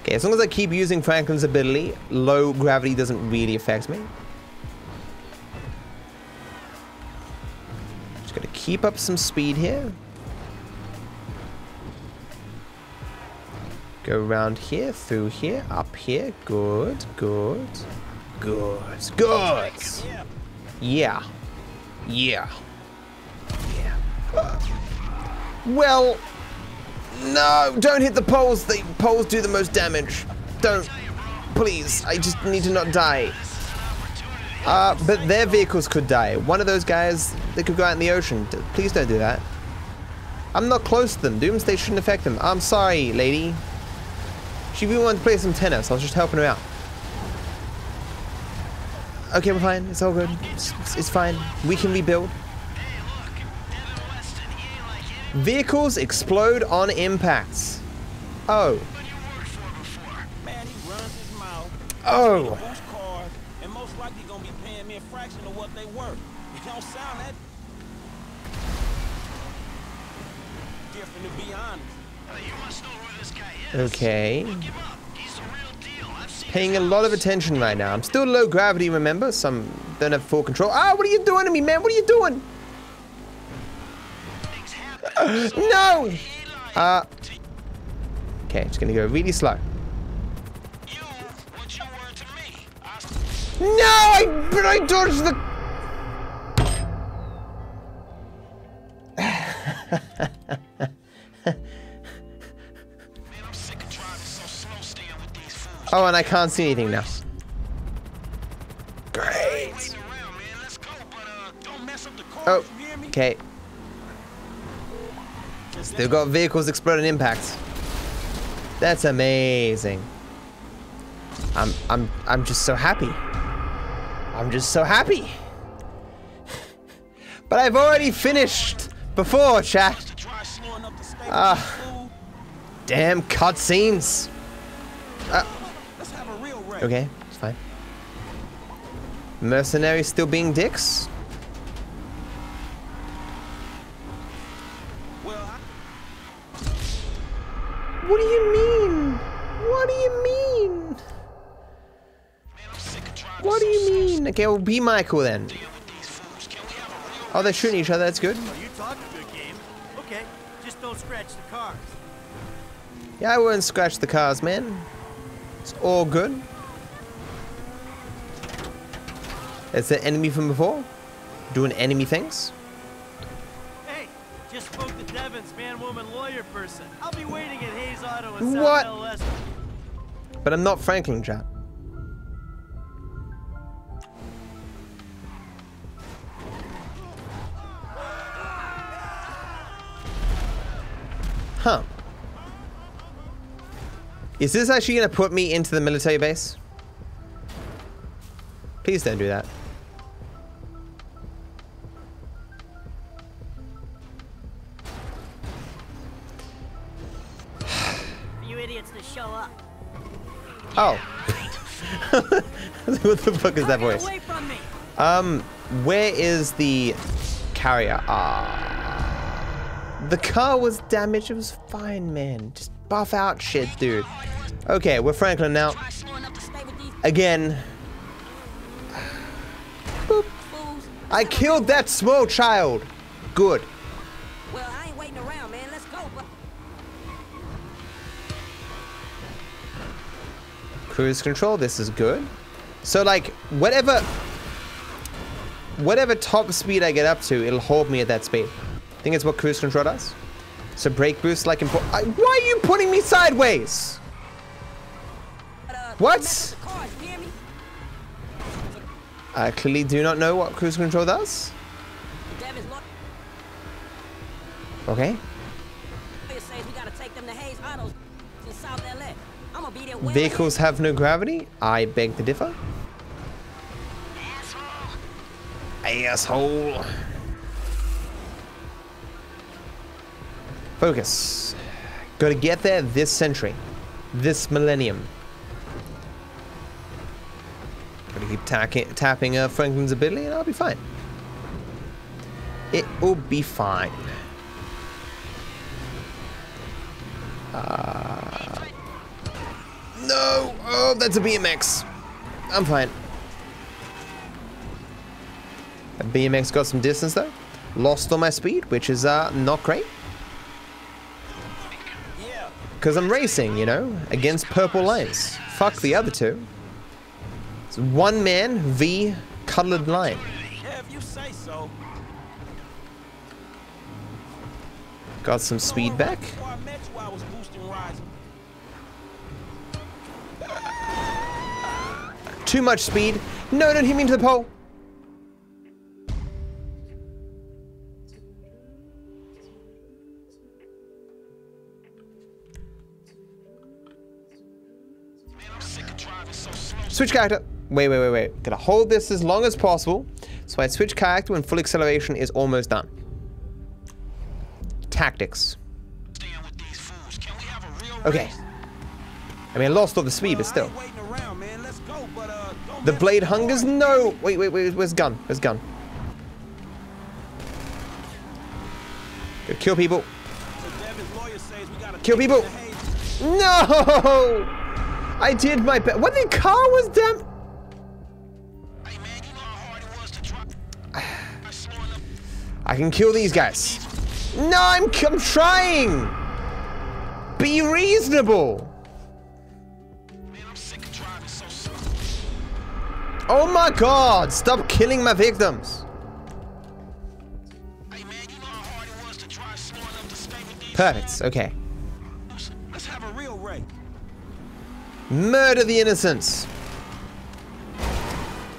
Okay, as long as I keep using Franklin's ability, low gravity doesn't really affect me. Just gotta keep up some speed here. Go around here, through here, up here. Good, good, good, good. Yeah. Yeah. Yeah. Well, no, don't hit the poles. The poles do the most damage. Don't. Please, I just need to not die. Uh, but their vehicles could die. One of those guys, they could go out in the ocean. Please don't do that. I'm not close to them. Doomsday shouldn't affect them. I'm sorry, lady. She really wanted to play some tennis. I was just helping her out. Okay, we're fine. It's all good. It's, it's, it's fine. We can rebuild. Vehicles explode on impacts. Oh. Man, he runs his mouth. Oh. Boost cars, and most likely gonna be paying me a fraction of what they worth. It don't sound that different to be honest. You must know who this guy is. Okay. Paying a lot of attention right now. I'm still low gravity, remember? Some don't have full control. Ah, what are you doing to me, man? What are you doing? So No! Uh, okay, just gonna go really slow. you what you were to me. I No, I, but I dodged the... Oh, and I can't see anything now. Great. Waiting around, man. Let's go, but uh, don't mess up the car. Oh, You hear me? okay. Still got vehicles exploding impacts. That's amazing. I'm I'm I'm just so happy. I'm just so happy. But I've already finished before, chat. To drive slow enough to stay with Ah. fools. Damn cutscenes. Let's Okay, it's fine. Mercenaries still being dicks? What do you mean? What do you mean? What do you mean? Okay, well, be Michael then. Oh, they're shooting each other. That's good. You talk a good game. Okay, just don't scratch the cars. Yeah, I won't scratch the cars, man. It's all good. It's the enemy from before. Doing enemy things. Hey, just spoke to Devin's man, woman, lawyer person. I'll be waiting at Hayes Auto in What? South LS. But I'm not Franklin, chat. Huh. Is this actually going to put me into the military base? Please don't do that. What the fuck is that voice? Away from me. Um, where is the carrier? Ah. The car was damaged. It was fine, man. Just buff out shit, dude. Okay, we're Franklin now. Again. Boop. I killed that small child. Good. Well, I ain't waiting around, man. Let's go. Cruise control, this is good. So like, whatever, whatever top speed I get up to, it'll hold me at that speed. I think it's what cruise control does. So brake boost like impo- I, Why are you putting me sideways? What? I clearly do not know what cruise control does. Okay. Vehicles have no gravity. I beg to differ. Asshole. Focus. Gotta get there this century. This millennium. Gotta keep tacking, tapping uh, Franklin's ability and I'll be fine. It will be fine. Uh, no! Oh, that's a BMX. I'm fine. BMX got some distance though. Lost all my speed, which is uh, not great. Because I'm racing, you know, against purple lines. Fuck the other two. It's one man v colored line. Yeah, if you say so. Got some speed back. Before I met you, I was boosting rides. Too much speed. No, don't hit me into the pole. Switch character. Wait, wait, wait, wait. Gotta hold this as long as possible. So I switch character when full acceleration is almost done. Tactics. Staying with these fools. Can we have a real Okay. I mean, I lost all the speed, but still. around, go, but uh, The blade hungers? No! Wait, wait, wait. Where's gun? Where's gun? Go kill people. So Devin's lawyer says we gotta Kill people. them to Hayes. No! I did my best. What the car was damn. Hey, man, you know how hard it was to try. By slowing up. I can kill these guys. No, I'm, I'm trying. Be reasonable. Man, I'm sick of driving so. Oh my god, stop killing my victims. Hey, man, you know how hard Murder the innocents.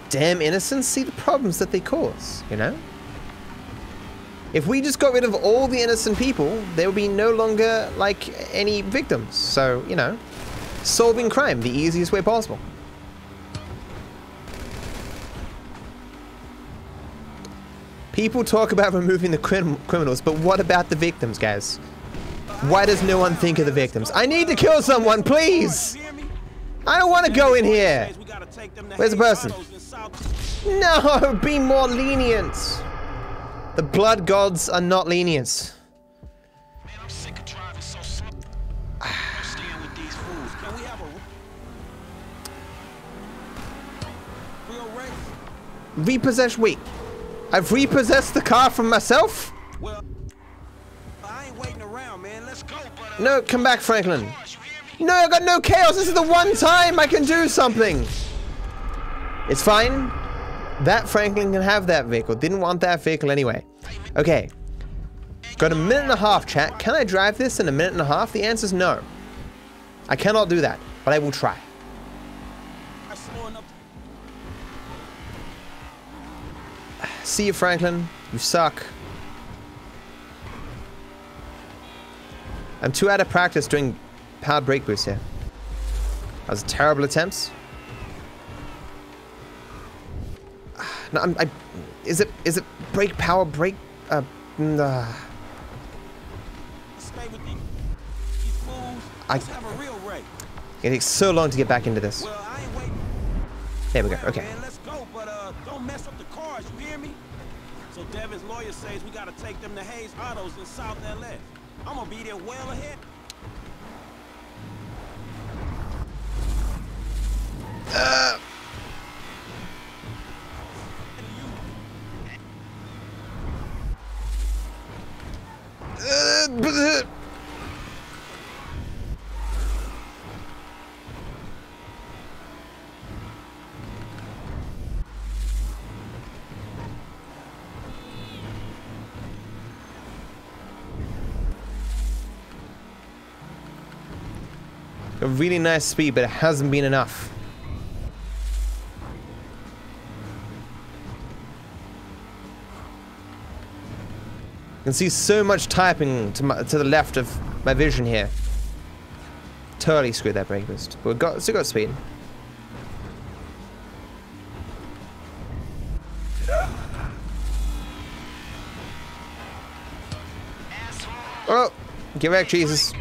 Damn innocents, see the problems that they cause, you know? If we just got rid of all the innocent people, there would be no longer, like, any victims. So, you know, solving crime the easiest way possible. People talk about removing the crim criminals, but what about the victims, guys? Why does no one think of the victims? I need to kill someone, please! You hear me? I don't want to go in here. Says we gotta take them to Where's the person? Autos in South- No, be more lenient. The blood gods are not lenient. I'm sick of driving so slow. Can we have a real race? Repossess. Wait. I've repossessed the car from myself? Well, I ain't waiting around, man. Let's go, but uh, No, come back, Franklin. No, I got no chaos. This is the one time I can do something. It's fine. That Franklin can have that vehicle. Didn't want that vehicle anyway. Okay. Got a minute and a half, chat. Can I drive this in a minute and a half? The answer is no. I cannot do that, but I will try. See you, Franklin. You suck. I'm too out of practice doing power brake boost here. That was terrible attempts. No, I'm, I, is it is it brake power brake? Uh, Stay with these, these fools. I- Let's have a real race. it takes so long to get back into this. Well, I ain't waiting. There we go. Okay. Man, let's go, but uh, don't mess up the cars. You hear me? So Devin's lawyer says we gotta take them to Hayes Autos in South LA. I'm gonna be there well ahead. A really nice speed, but it hasn't been enough. Can see so much typing to, my, to the left of my vision here. Totally screwed that brake boost. But we got still got speed. Oh, get back, Jesus.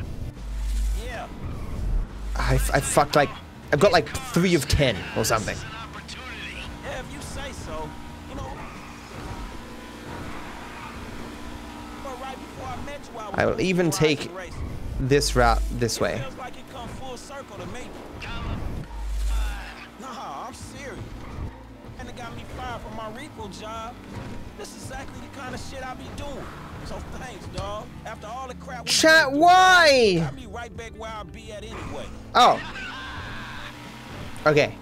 I, I fucked like, I've got like three of ten or something. I will even take this route this way. This is exactly the kind of shit I be doing. So thanks, dog. After all the crap Chat, why? Oh. Okay.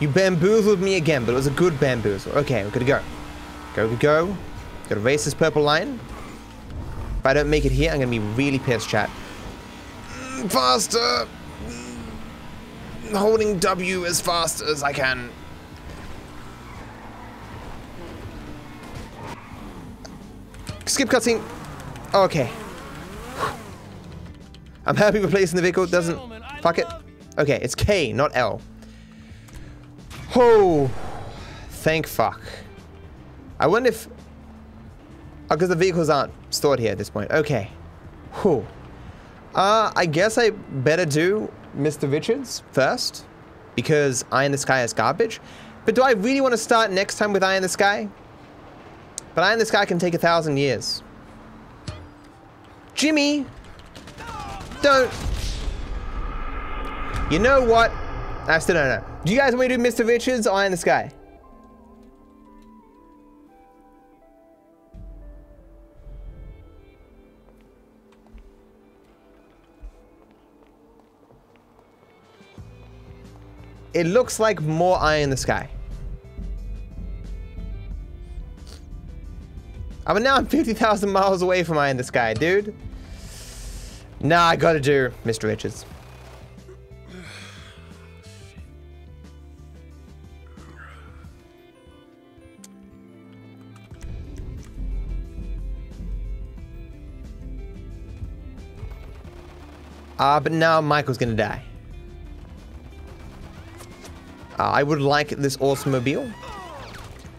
You bamboozled me again, but it was a good bamboozle. Okay, we're gonna go. Go, go, go. Gotta race this purple line. If I don't make it here, I'm gonna be really pissed, chat. Mm, Faster! Mm, Holding W as fast as I can. Skip cutscene. Okay. I'm happy replacing the vehicle doesn't... Fuck it. Okay, it's K, not L. Oh, thank fuck. I wonder if... Oh, because the vehicles aren't stored here at this point. Okay. Whew. Uh, I guess I better do Mr. Richards first. Because Eye in the Sky is garbage. But do I really want to start next time with Eye in the Sky? But Eye in the Sky can take a thousand years. Jimmy! Don't. You know what? I still don't know. Do you guys want me to do Mr. Richards or Eye in the Sky? It looks like more Eye in the Sky. I mean, now I'm 50,000 miles away from Eye in the Sky, dude. Nah, I gotta do Mr. Richards. Ah, but now Michael's gonna die. I would like this awesome mobile.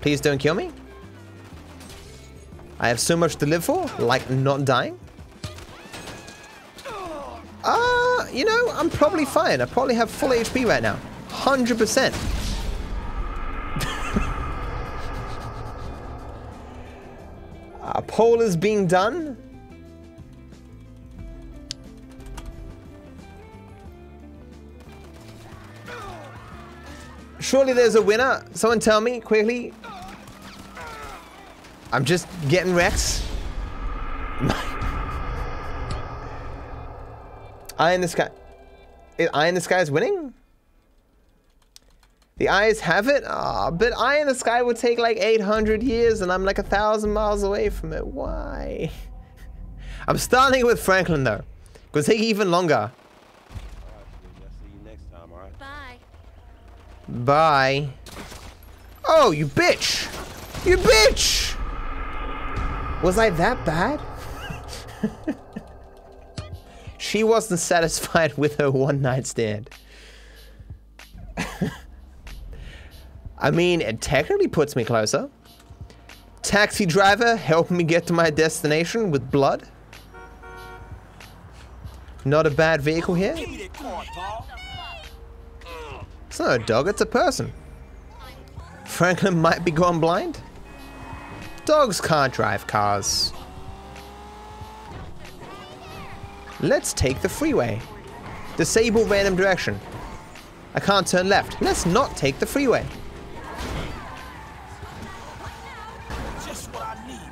Please don't kill me. I have so much to live for, like not dying. Uh, you know, I'm probably fine. I probably have full HP right now. 100%. uh, poll is being done. Surely there's a winner. Someone tell me quickly. I'm just getting wrecked. Eye in the sky. Eye in the sky is winning? The eyes have it? Ah, but Eye in the Sky would take like 800 years and I'm like a thousand miles away from it. Why? I'm starting with Franklin though. Gonna take even longer. Bye. Bye. Oh, you bitch! You bitch! Was I that bad? she wasn't satisfied with her one night stand. I mean, it technically puts me closer. Taxi driver, help me get to my destination with blood. Not a bad vehicle here. It's not a dog, it's a person. Franklin might be gone blind. Dogs can't drive cars. Let's take the freeway. Disable random direction. I can't turn left. Let's not take the freeway.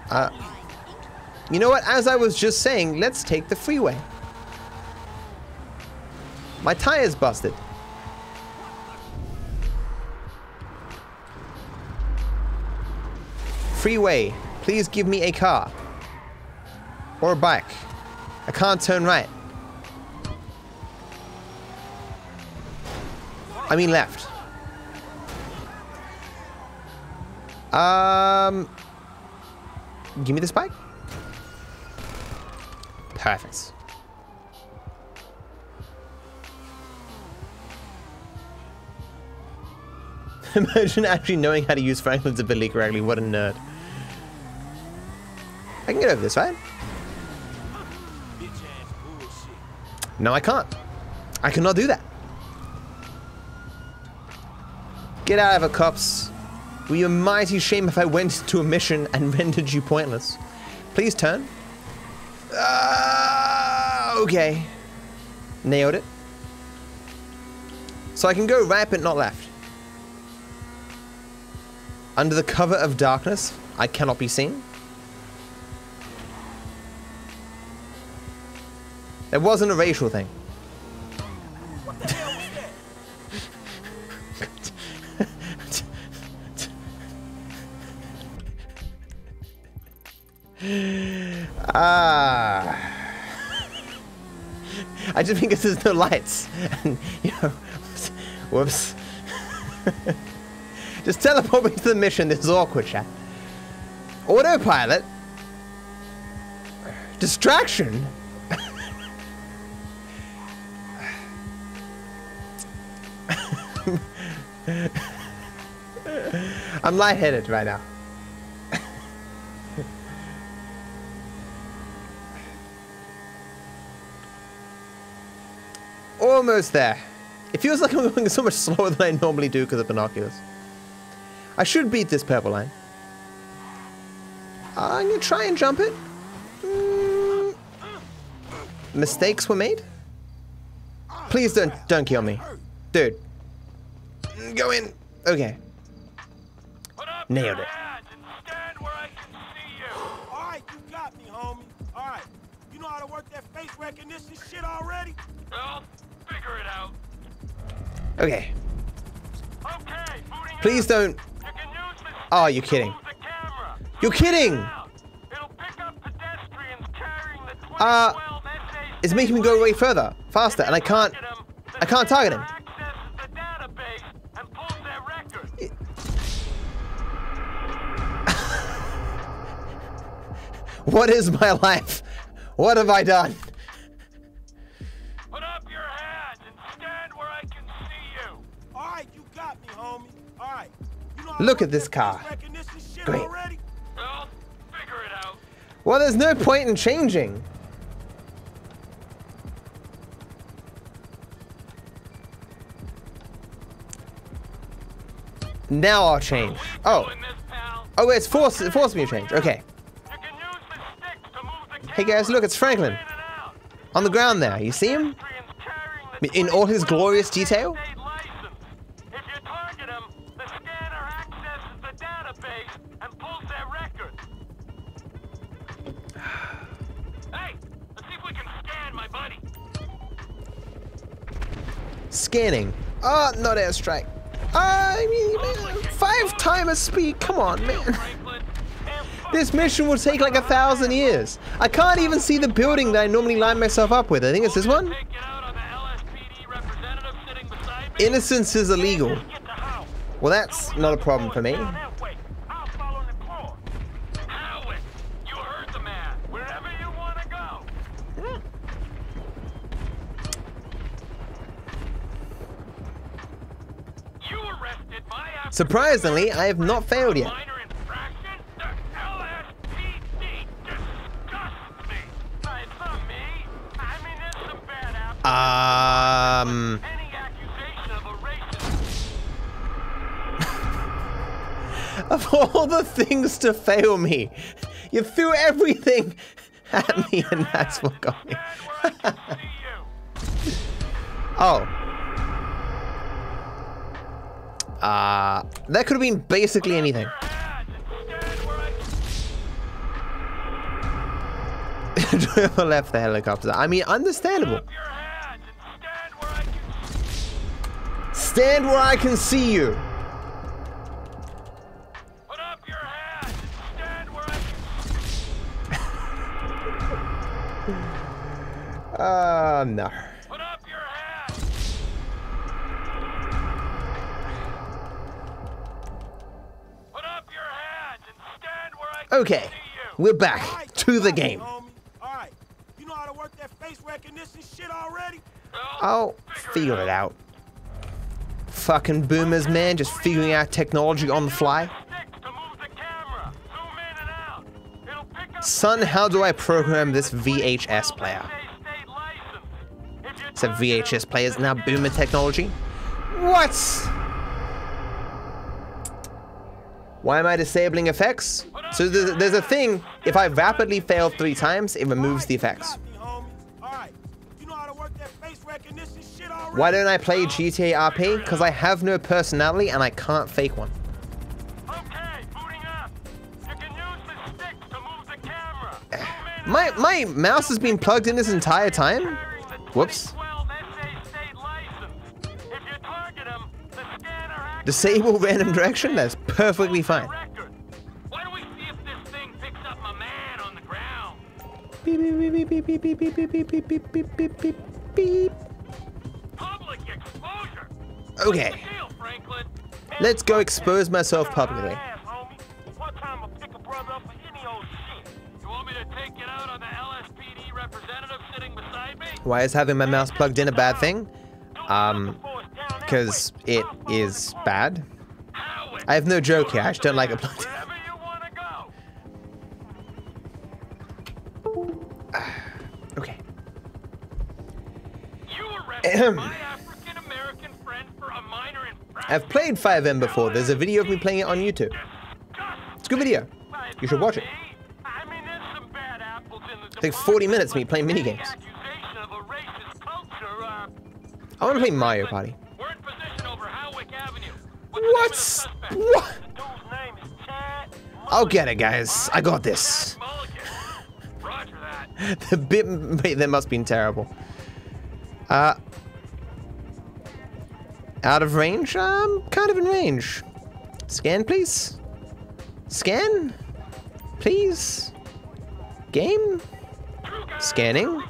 Uh, you know what? As I was just saying, let's take the freeway. My tire's busted. Freeway, please give me a car. Or a bike. I can't turn right. I mean left. Um, give me this bike. Perfect. Imagine actually knowing how to use Franklin's ability correctly. What a nerd. I can get over this, right? No, I can't. I cannot do that. Get out of it, cops. Will you a mighty shame if I went to a mission and rendered you pointless? Please turn. Uh, okay. Nailed it. So I can go right but not left. Under the cover of darkness, I cannot be seen. It wasn't a racial thing. Ah. I just think there's no lights. And, you know, whoops. just teleport me to the mission. This is awkward, chat. Autopilot? Distraction? I'm lightheaded right now. Almost there. It feels like I'm going so much slower than I normally do because of binoculars. I should beat this purple line. I'm going to try and jump it. Mm. Mistakes were made? Please don't, don't kill me. Dude. Go in. Okay. Nailed it. Alright, you got me, homie. Alright. You know how to work that face recognition shit already? Well, figure it out. Okay. Okay, booting Please don't. You can use the Oh, you're kidding. the. You're kidding. It'll pick up pedestrians carrying the Uh, 2012 SAC it's making me go way further, faster, and I can't. I can't target him. What is my life? What have I done? Put up your hands and stand where I can see you. Alright, you got me, homie. Alright. You know Look at this car. face recognition shit Great. already? Well, figure it out. Well, there's no point in changing. Now I'll change. Oh. Doing this, pal. Oh, it's forced, it forced me to change. Okay. Hey guys, look, it's Franklin. On the ground there, you see him? In all his glorious detail? Scanning. Ah, oh, not airstrike. Ah, I mean, man, five times speed. Come on, man. This mission will take like a thousand years. I can't even see the building that I normally line myself up with. I think it's this one. Innocence is illegal. Well, that's not a problem for me. Surprisingly, I have not failed yet. Um. of all the things to fail me, you threw everything at me and that's what got me. oh. Uh, that could have been basically anything. Left the helicopter. I mean, understandable. Stand where I can see you. Put up your. Stand where I can. Ah, uh, no. Put up your. Put up your and stand where I can okay. see you. We're back right, to the game. Right. You know how to work that face recognition shit already? I'll figure it out. Fucking boomers, man, just figuring out technology on the fly. Son, how do I program this VHS player? So VHS players now boomer technology? What? Why am I disabling effects? So there's, there's a thing, if I rapidly fail three times, it removes the effects. Why don't I play GTA RP? Because I have no personality and I can't fake one. My, my mouse has been plugged in this entire time? Whoops. Disable random direction? That's perfectly fine. Beep, beep, beep, beep, beep, beep, beep, beep, beep, beep, beep, beep, beep, beep, beep. Okay. Let's go expose myself publicly. Why is having my mouse plugged in a bad thing? Um, because it is bad. I have no joke here, I just don't like it plugged in. okay. I've played FiveM before. There's a video of me playing it on YouTube. It's a good video. You should watch it. I think 40 minutes me playing minigames. I want to play Mario Party. What? What? I'll get it, guys. I got this. the bit that must have been terrible. Uh, out of range? I'm kind of in range. Scan, please. Scan? Please? Game? Scanning?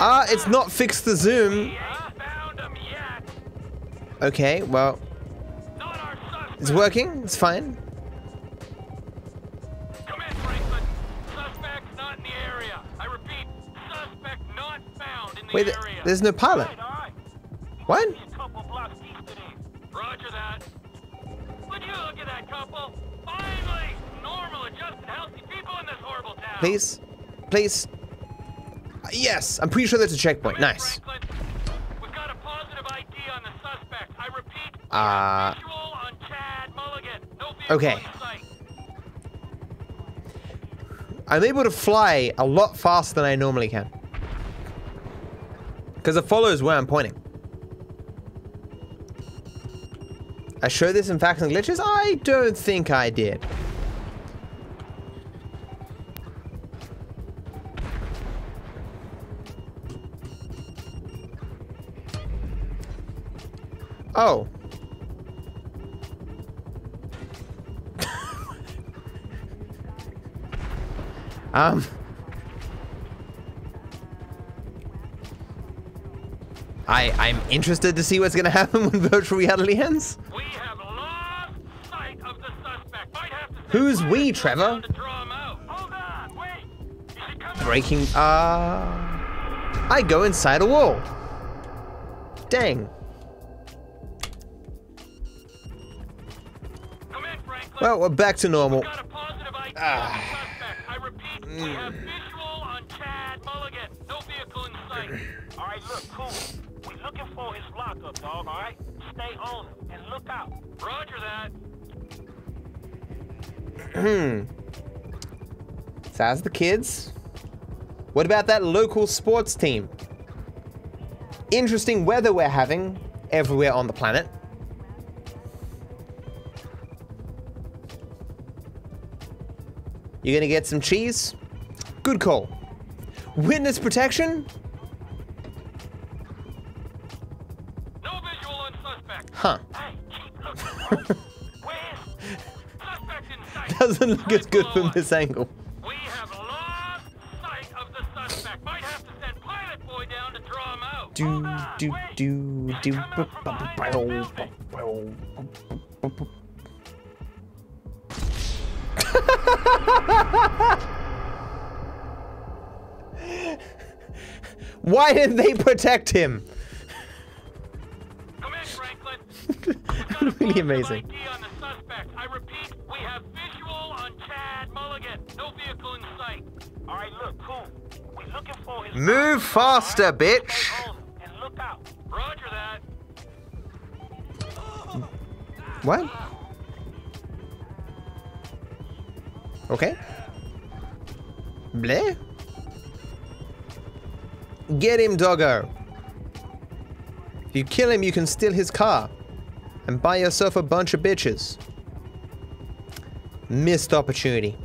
Ah, it's not fixed the zoom. Okay, well. It's working. It's fine. There's no pilot. What? Roger that. Would you look at that couple? Finally, normal, adjusted, healthy people in this horrible town. Please, please. Yes, I'm pretty sure that's a checkpoint. Nice. Uh. Okay. I'm able to fly a lot faster than I normally can. Because it follows where I'm pointing. I showed this in Facts and Glitches? I don't think I did. Oh. um... I, I'm interested to see what's going to happen when virtual reality ends. We have lost sight of the suspect. Might have to Who's we, Trevor? down to draw him out. Hold on, wait. You should come out. Breaking. Uh. I go inside a wall. Dang. Come in, Well, we're back to normal. Got a positive ID Ah. on the suspect. I repeat, we lockup, dog. All right, stay on and look out. Roger that. So how's the kids? What about that local sports team? Interesting weather we're having everywhere on the planet. You're gonna get some cheese? Good call. Witness protection? Huh. Hey, keep looking. Where's suspect in sight? Doesn't look as good from this angle. We have lost sight of the suspect. Might have to send Pilot Boy down to draw him out. Do do do do. Come out from behind that building. Why didn't they protect him? really amazing. On the suspect. I repeat, we have visual on Chad Mulligan. No vehicle in sight. All right, look, cool. We looking for his. Move faster, bitch. And look out. Roger that. What? Okay. Bleh. Get him, doggo. If you kill him, you can steal his car and buy yourself a bunch of bitches. Missed opportunity.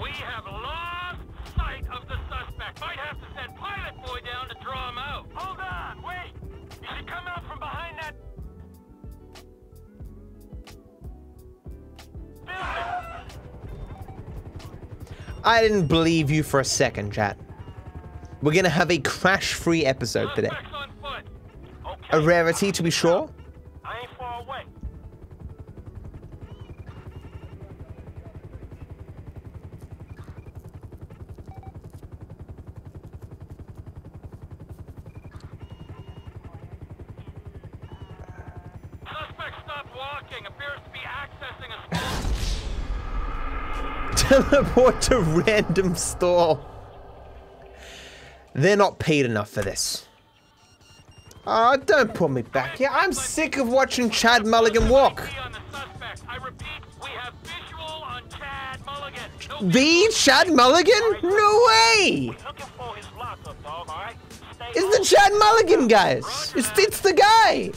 We have lost sight of the suspect. Might have to send Pilot Boy down to draw him out. Hold on, wait. You should come out from behind that building. I didn't believe you for a second, chat. We're gonna have a crash-free episode today. Suspect's on foot. Okay. A rarity, to be sure. I ain't far away. Suspect stopped walking. Appears to be accessing a small Teleport to random store. They're not paid enough for this. Oh, don't put me back here. I'm sick of watching Chad Mulligan walk. The Chad Mulligan. No way! It's the Chad Mulligan, guys. It's, it's the guy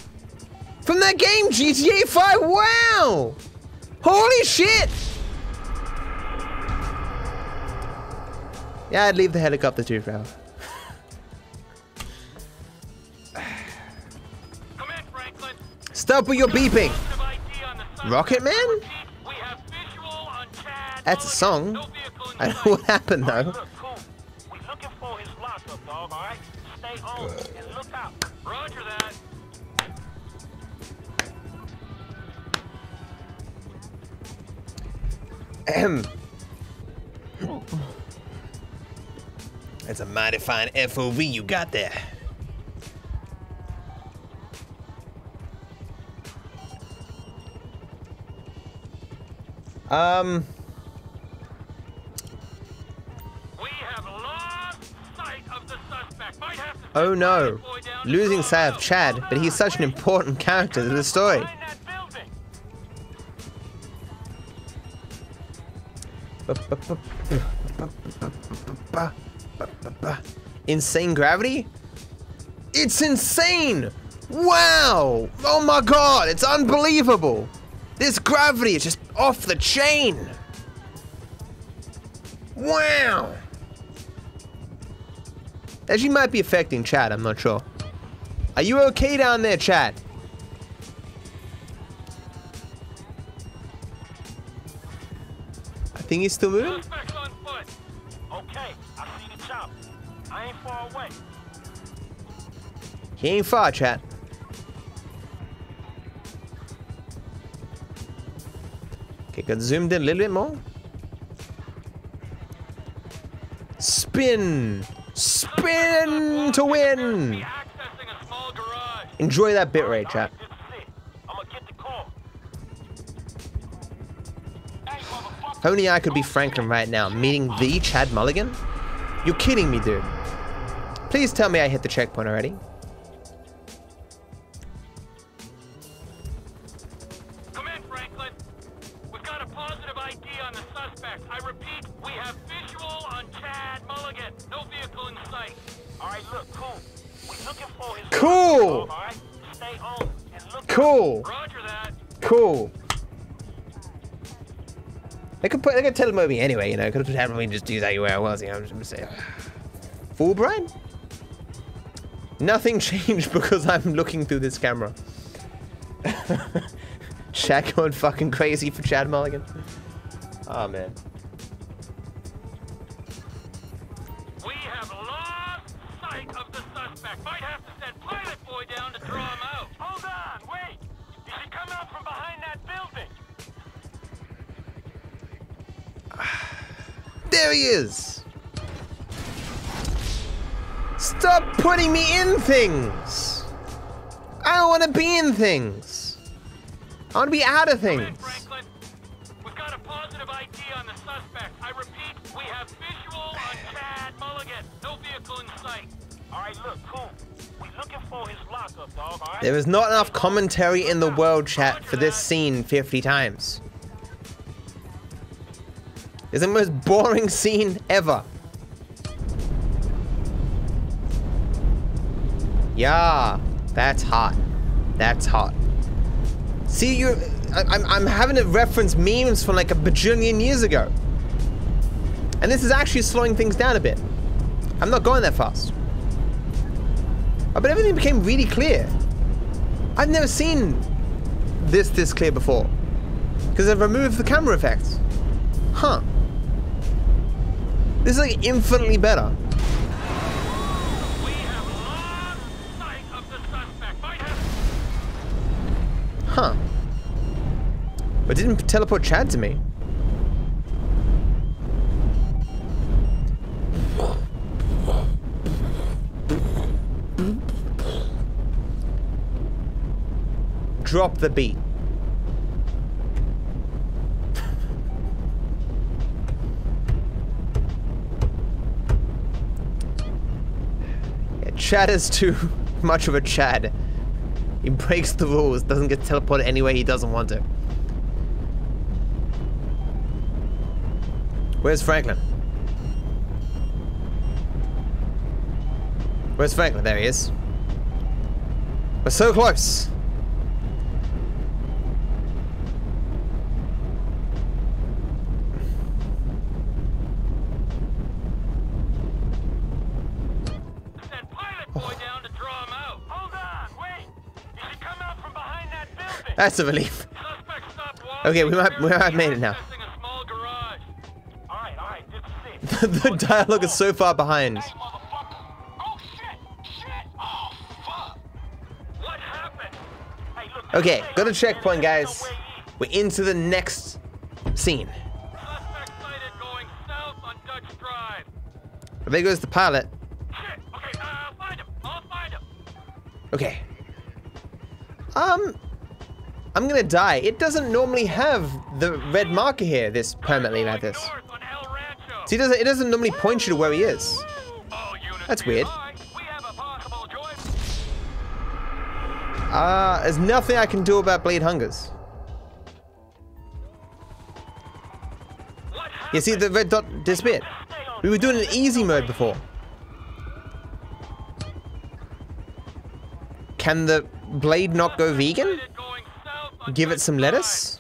from that game, GTA 5. Wow! Holy shit! Yeah, I'd leave the helicopter too, bro. Stop with your beeping. Rocket Man? That's a song. I know what happened though. Ahem. That's a mighty fine FOV you got there. Um, to oh no. Pilot Boy down to Losing sight of. Chad, but he's such an important character to the story. Behind that building. Insane gravity? It's insane! Wow! Oh my god, it's unbelievable! This gravity is just off the chain! Wow! As you might be affecting Chad, I'm not sure. Are you okay down there, Chad? I think he's still moving. Suspects on foot. Okay, I see the chopper. I ain't far away. He ain't far, chat. Okay, got zoomed in a little bit more. Spin! Spin to win! Enjoy that bitrate, chat. Only I could be Franklin right now, meeting the Chad Mulligan? You're kidding me, dude. Please tell me I hit the checkpoint already. Cool. Roger that. Cool. They could put, they could tell me anyway, you know, could have had me just do that where I was, you know, I'm just gonna say. Fulbright? Nothing changed because I'm looking through this camera. Shaq going fucking crazy for Chad Mulligan. Oh man. There he is! Stop putting me in things! I don't want to be in things! I want to be out of things! Franklin. We've got a positive ID on the suspect. I repeat, we have visual on Chad Mulligan. No vehicle in sight. All right, look, cool. We looking for his lockup, dog. All right. There is not enough commentary in the world chat for this scene 50 times. It's the most boring scene ever. Yeah, that's hot. That's hot. See, you, I'm, I'm having to reference memes from like a bajillion years ago. And this is actually slowing things down a bit. I'm not going that fast. Oh, but everything became really clear. I've never seen this this clear before. Because I've removed the camera effects. Huh. This is like infinitely better. We have lost sight of the suspect. Might have Huh. But didn't teleport Chad to me. Drop the beat. Chad is too much of a Chad. He breaks the rules, doesn't get teleported anywhere he doesn't want to. Where's Franklin? Where's Franklin? There he is. We're so close. That's a relief. Suspect stopped walking. Okay, we might we might have made it now. Accessing a small garage. All right, all right, this is it. the dialogue is so far behind. Hey. Oh, shit, shit. Oh, fuck. What happened? Hey, look. Okay, got a checkpoint, guys. no way in. We're into the next scene. Suspect sighted going south on Dutch Drive. There goes the pilot. Okay, uh, I'll find him. I'll find him. Okay. Um, I'm gonna die. It doesn't normally have the red marker here, this permanently like this. See, it doesn't, it doesn't normally point you to where he is. That's weird. advised, We have a possible joy. Uh, there's nothing I can do about Blade Hungers. You see, the red dot disappeared. We were doing an easy mode before. Can the blade not go vegan? Give it some lettuce?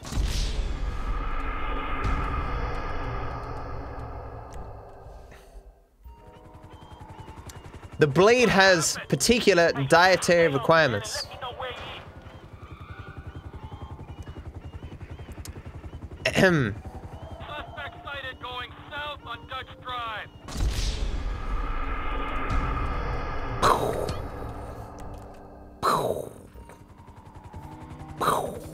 The blade has particular dietary requirements. Ahem. Pow. Pow.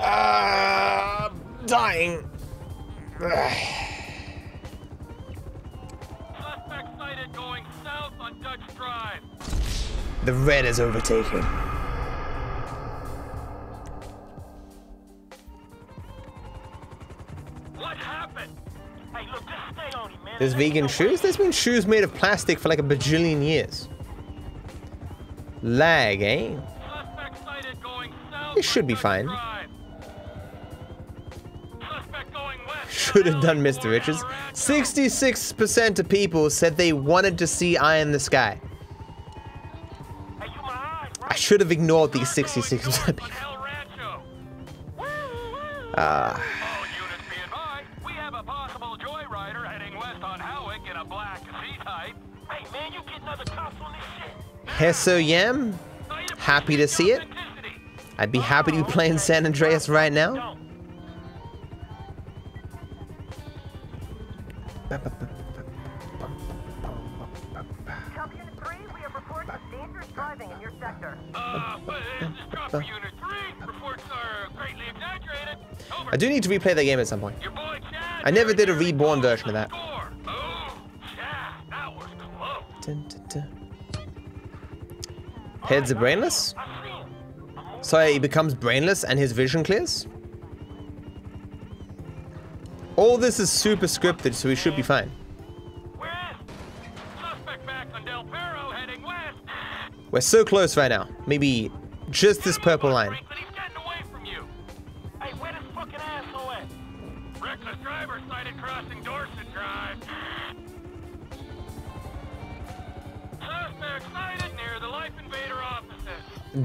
I'm dying. The red is overtaking. There's vegan shoes? There's been shoes made of plastic for like a bajillion years. Lag, eh? It should be fine. should have done Mr. Richards. 66% of people said they wanted to see Eye in the Sky. I should have ignored these 66% people. Uh, Heso Yam, happy to see it. I'd be happy to be playing San Andreas right now. replay the game at some point. I never did a reborn version of that. Heads are brainless? So he becomes brainless and his vision clears? All this is super scripted, so we should be fine. We're so close right now. Maybe just this purple line.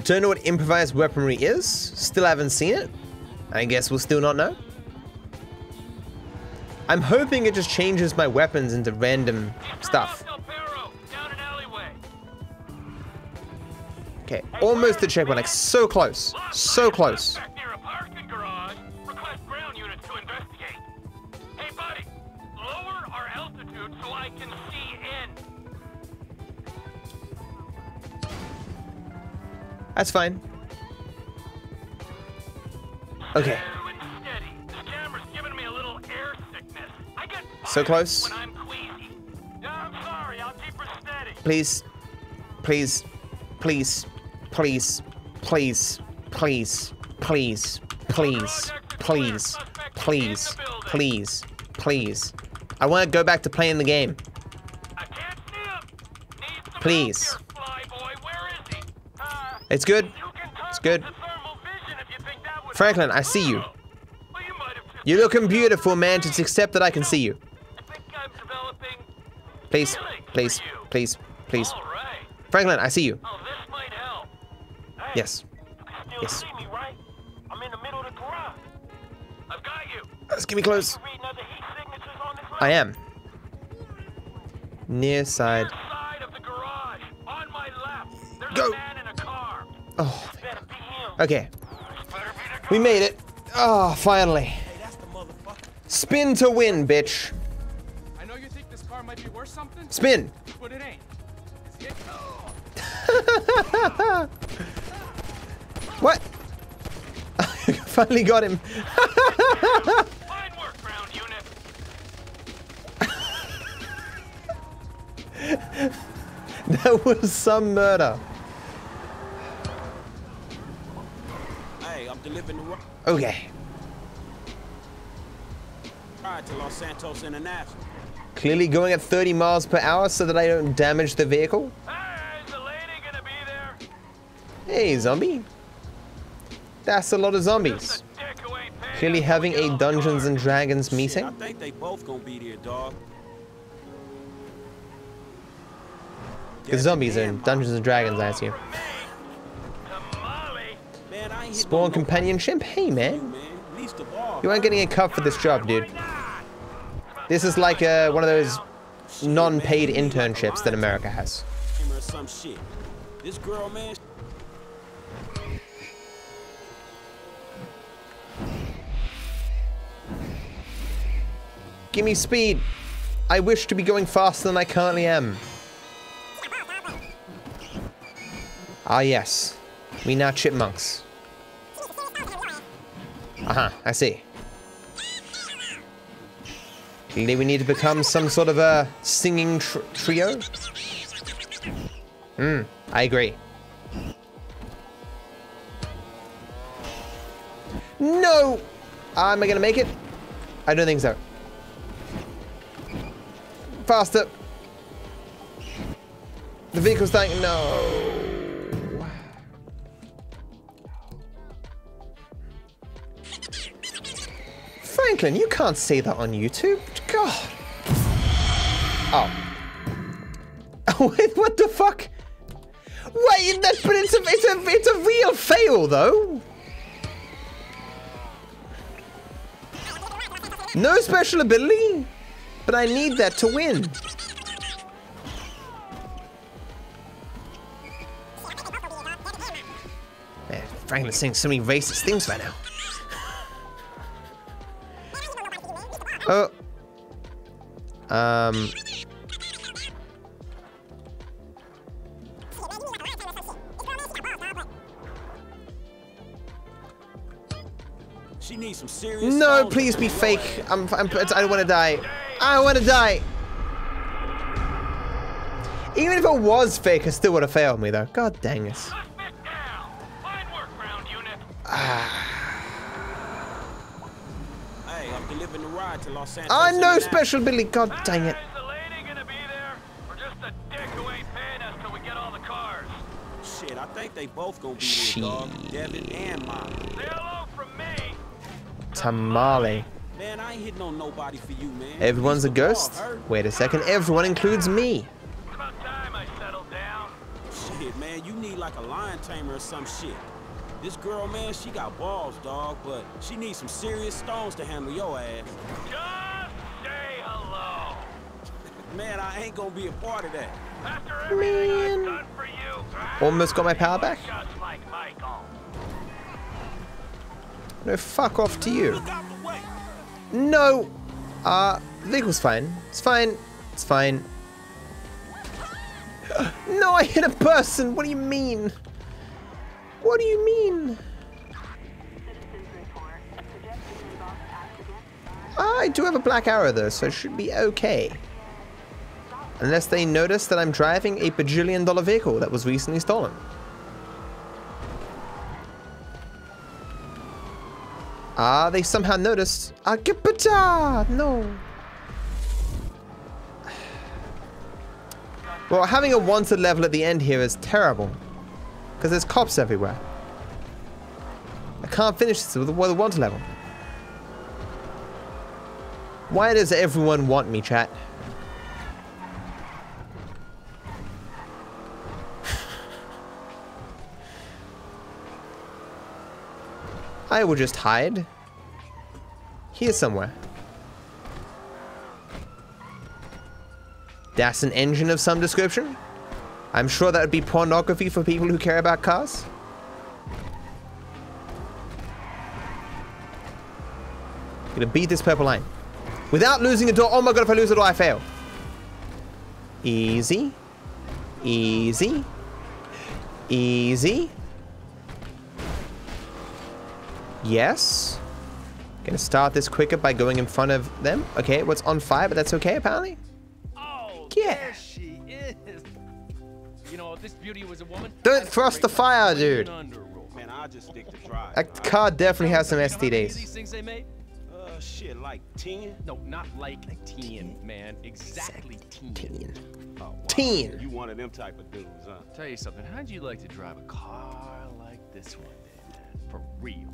Don't know what improvised weaponry is. Still haven't seen it. I guess we'll still not know. I'm hoping it just changes my weapons into random stuff. Okay, almost the checkpoint, like so close. So close. Sorry. I'll keep her steady. please, please, please, please, please, please, please, please, please, please, please, please. I want to go back to playing the game. I can't see him. Need some Please. It's good. It's good. Franklin, I see you. You're looking beautiful, man. Just accept that I can see you. Please, please, please, please. Franklin, I see you. Yes. Yes. Let's get me close. I am. Near side. Go. Oh, Better be him. okay. Better be the We made it. Oh, finally. Hey, that's the motherfucker. Spin to win, bitch. I know you think this car might be worth something, Spin. but it ain't. What? finally got him. Fine work, ground unit. that was some murder. Hey, I'm delivering Okay. ride to Los Santos International. Clearly going at 30 miles per hour so that I don't damage the vehicle. Hey, is the lady gonna be there? Hey, zombie. That's a lot of zombies. Just a dick who ain't paying Clearly having a Dungeons and Dragons Shit, I meeting. think they both gonna be there, dog. The zombies are in Dungeons and Dragons, I assume. Spawn companionship? Hey, man. You aren't getting a cup for this job, dude. This is like uh, one of those non-paid internships that America has. Give me speed. I wish to be going faster than I currently am. Ah, yes. We now chipmunks. Uh-huh, I see. Clearly we need to become some sort of a singing tr trio? Hmm, I agree. No! Am I gonna make it? I don't think so. Faster! The vehicle's dying. No! Franklin, you can't say that on YouTube. God. Oh. Wait, what the fuck? Wait, that, but it's a, it's a, it's a real fail, though. No special ability, but I need that to win. Franklin's saying so many racist things right now. Oh. Um. She needs some serious. No, please be fake. I'm, I'm, I don't want to die. I want to die. Even if it was fake, it still would have failed me, though. God dang it. Santos. I know International. special ability. God dang it. Shit, I think they both gonna be there, dog. Devin and Mom. Tamale. Man, I ain't hitting on nobody for you, man. Everyone's a At least the ball ghost? Wait a second. Everyone includes me. Shit, man, you need like a lion tamer or some shit. This girl, man, she got balls, dog, but she needs some serious stones to handle your ass. Just say hello. Man, I ain't gonna be a part of that. After everything I've done for you, Almost got my power back. like No, fuck off to you. No. Uh, vehicle's fine. It's fine. It's fine. No, I hit a person. What do you mean? What do you mean? I do have a black arrow though, so it should be okay. Unless they notice that I'm driving a bajillion dollar vehicle that was recently stolen. Ah, they somehow noticed. Ah, Agipata! No. Well, having a wanted level at the end here is terrible. Because there's cops everywhere. I can't finish this with a wanted level. Why does everyone want me, chat? I will just hide. Here somewhere. That's an engine of some description. I'm sure that would be pornography for people who care about cars. I'm Gonna beat this purple line. Without losing a door. Oh my god, if I lose a door, I fail. Easy. Easy. Easy. Yes. Gonna start this quicker by going in front of them. Okay, what's on fire, but that's okay apparently. Oh, Yeah. there she is. You know, if this beauty was a woman. Don't thrust the fire, dude. Man, I just stick to drive. That car definitely has some STDs. These STDs. things they made? Uh, shit, like 10? No, not like a teen, man. Exactly teen. Oh, wow. Teen. You one of them type of dudes, huh? Tell you something. How'd you like to drive a car like this one, man? For real.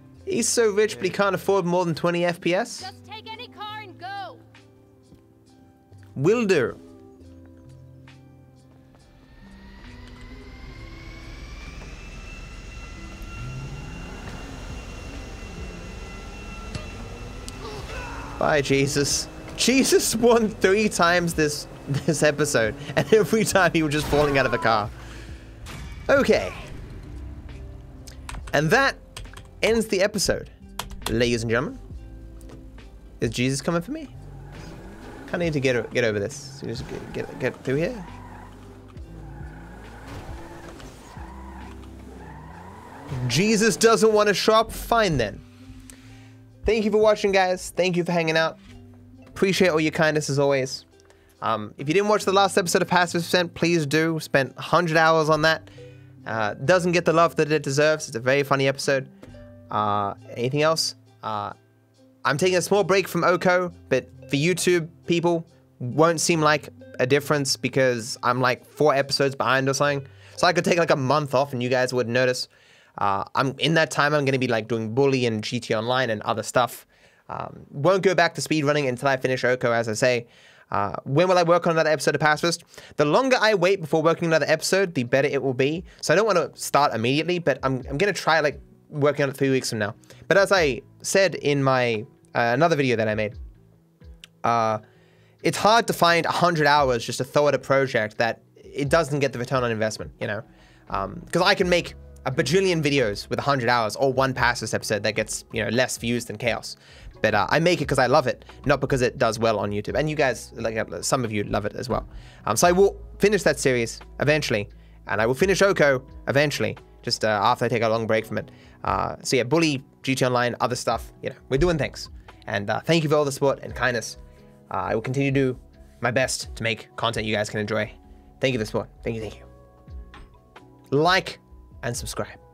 He's so rich, but he can't afford more than 20 FPS? Just take any car and go. Will do. Bye, Jesus. Jesus won three times this this episode, and every time he was just falling out of the car. Okay. And that ends the episode. Ladies and gentlemen. Is Jesus coming for me? Of need to get get over this. Just get, get get through here. Jesus doesn't want to shop. Fine then. Thank you for watching, guys. Thank you for hanging out. Appreciate all your kindness as always. Um, if you didn't watch the last episode of Pacifist Percent, please do. Spent 100 hours on that. Uh, doesn't get the love that it deserves. It's a very funny episode. Uh, anything else? Uh, I'm taking a small break from Oko, but for YouTube people, won't seem like a difference because I'm like four episodes behind or something. So I could take like a month off and you guys wouldn't notice. Uh, I'm in that time. I'm going to be like doing Bully and GTA Online and other stuff. Um, won't go back to speedrunning until I finish Oko, as I say. Uh, when will I work on another episode of Pacifist? The longer I wait before working another episode, the better it will be. So I don't want to start immediately, but I'm, I'm going to try like working on it three weeks from now. But as I said in my uh, another video that I made, uh, it's hard to find 100 hours just to throw at a project that it doesn't get the return on investment, you know? Because um, I can make a bajillion videos with 100 hours or one Pacifist episode that gets, you know, less views than Chaos. But uh, I make it because I love it, not because it does well on YouTube. And you guys, like uh, some of you, love it as well. Um, so I will finish that series eventually, and I will finish Oko eventually, just uh, after I take a long break from it. Uh, so yeah, Bully, GTA Online, other stuff. You know, we're doing things. And uh, thank you for all the support and kindness. Uh, I will continue to do my best to make content you guys can enjoy. Thank you for the support. Thank you, thank you. Like and subscribe.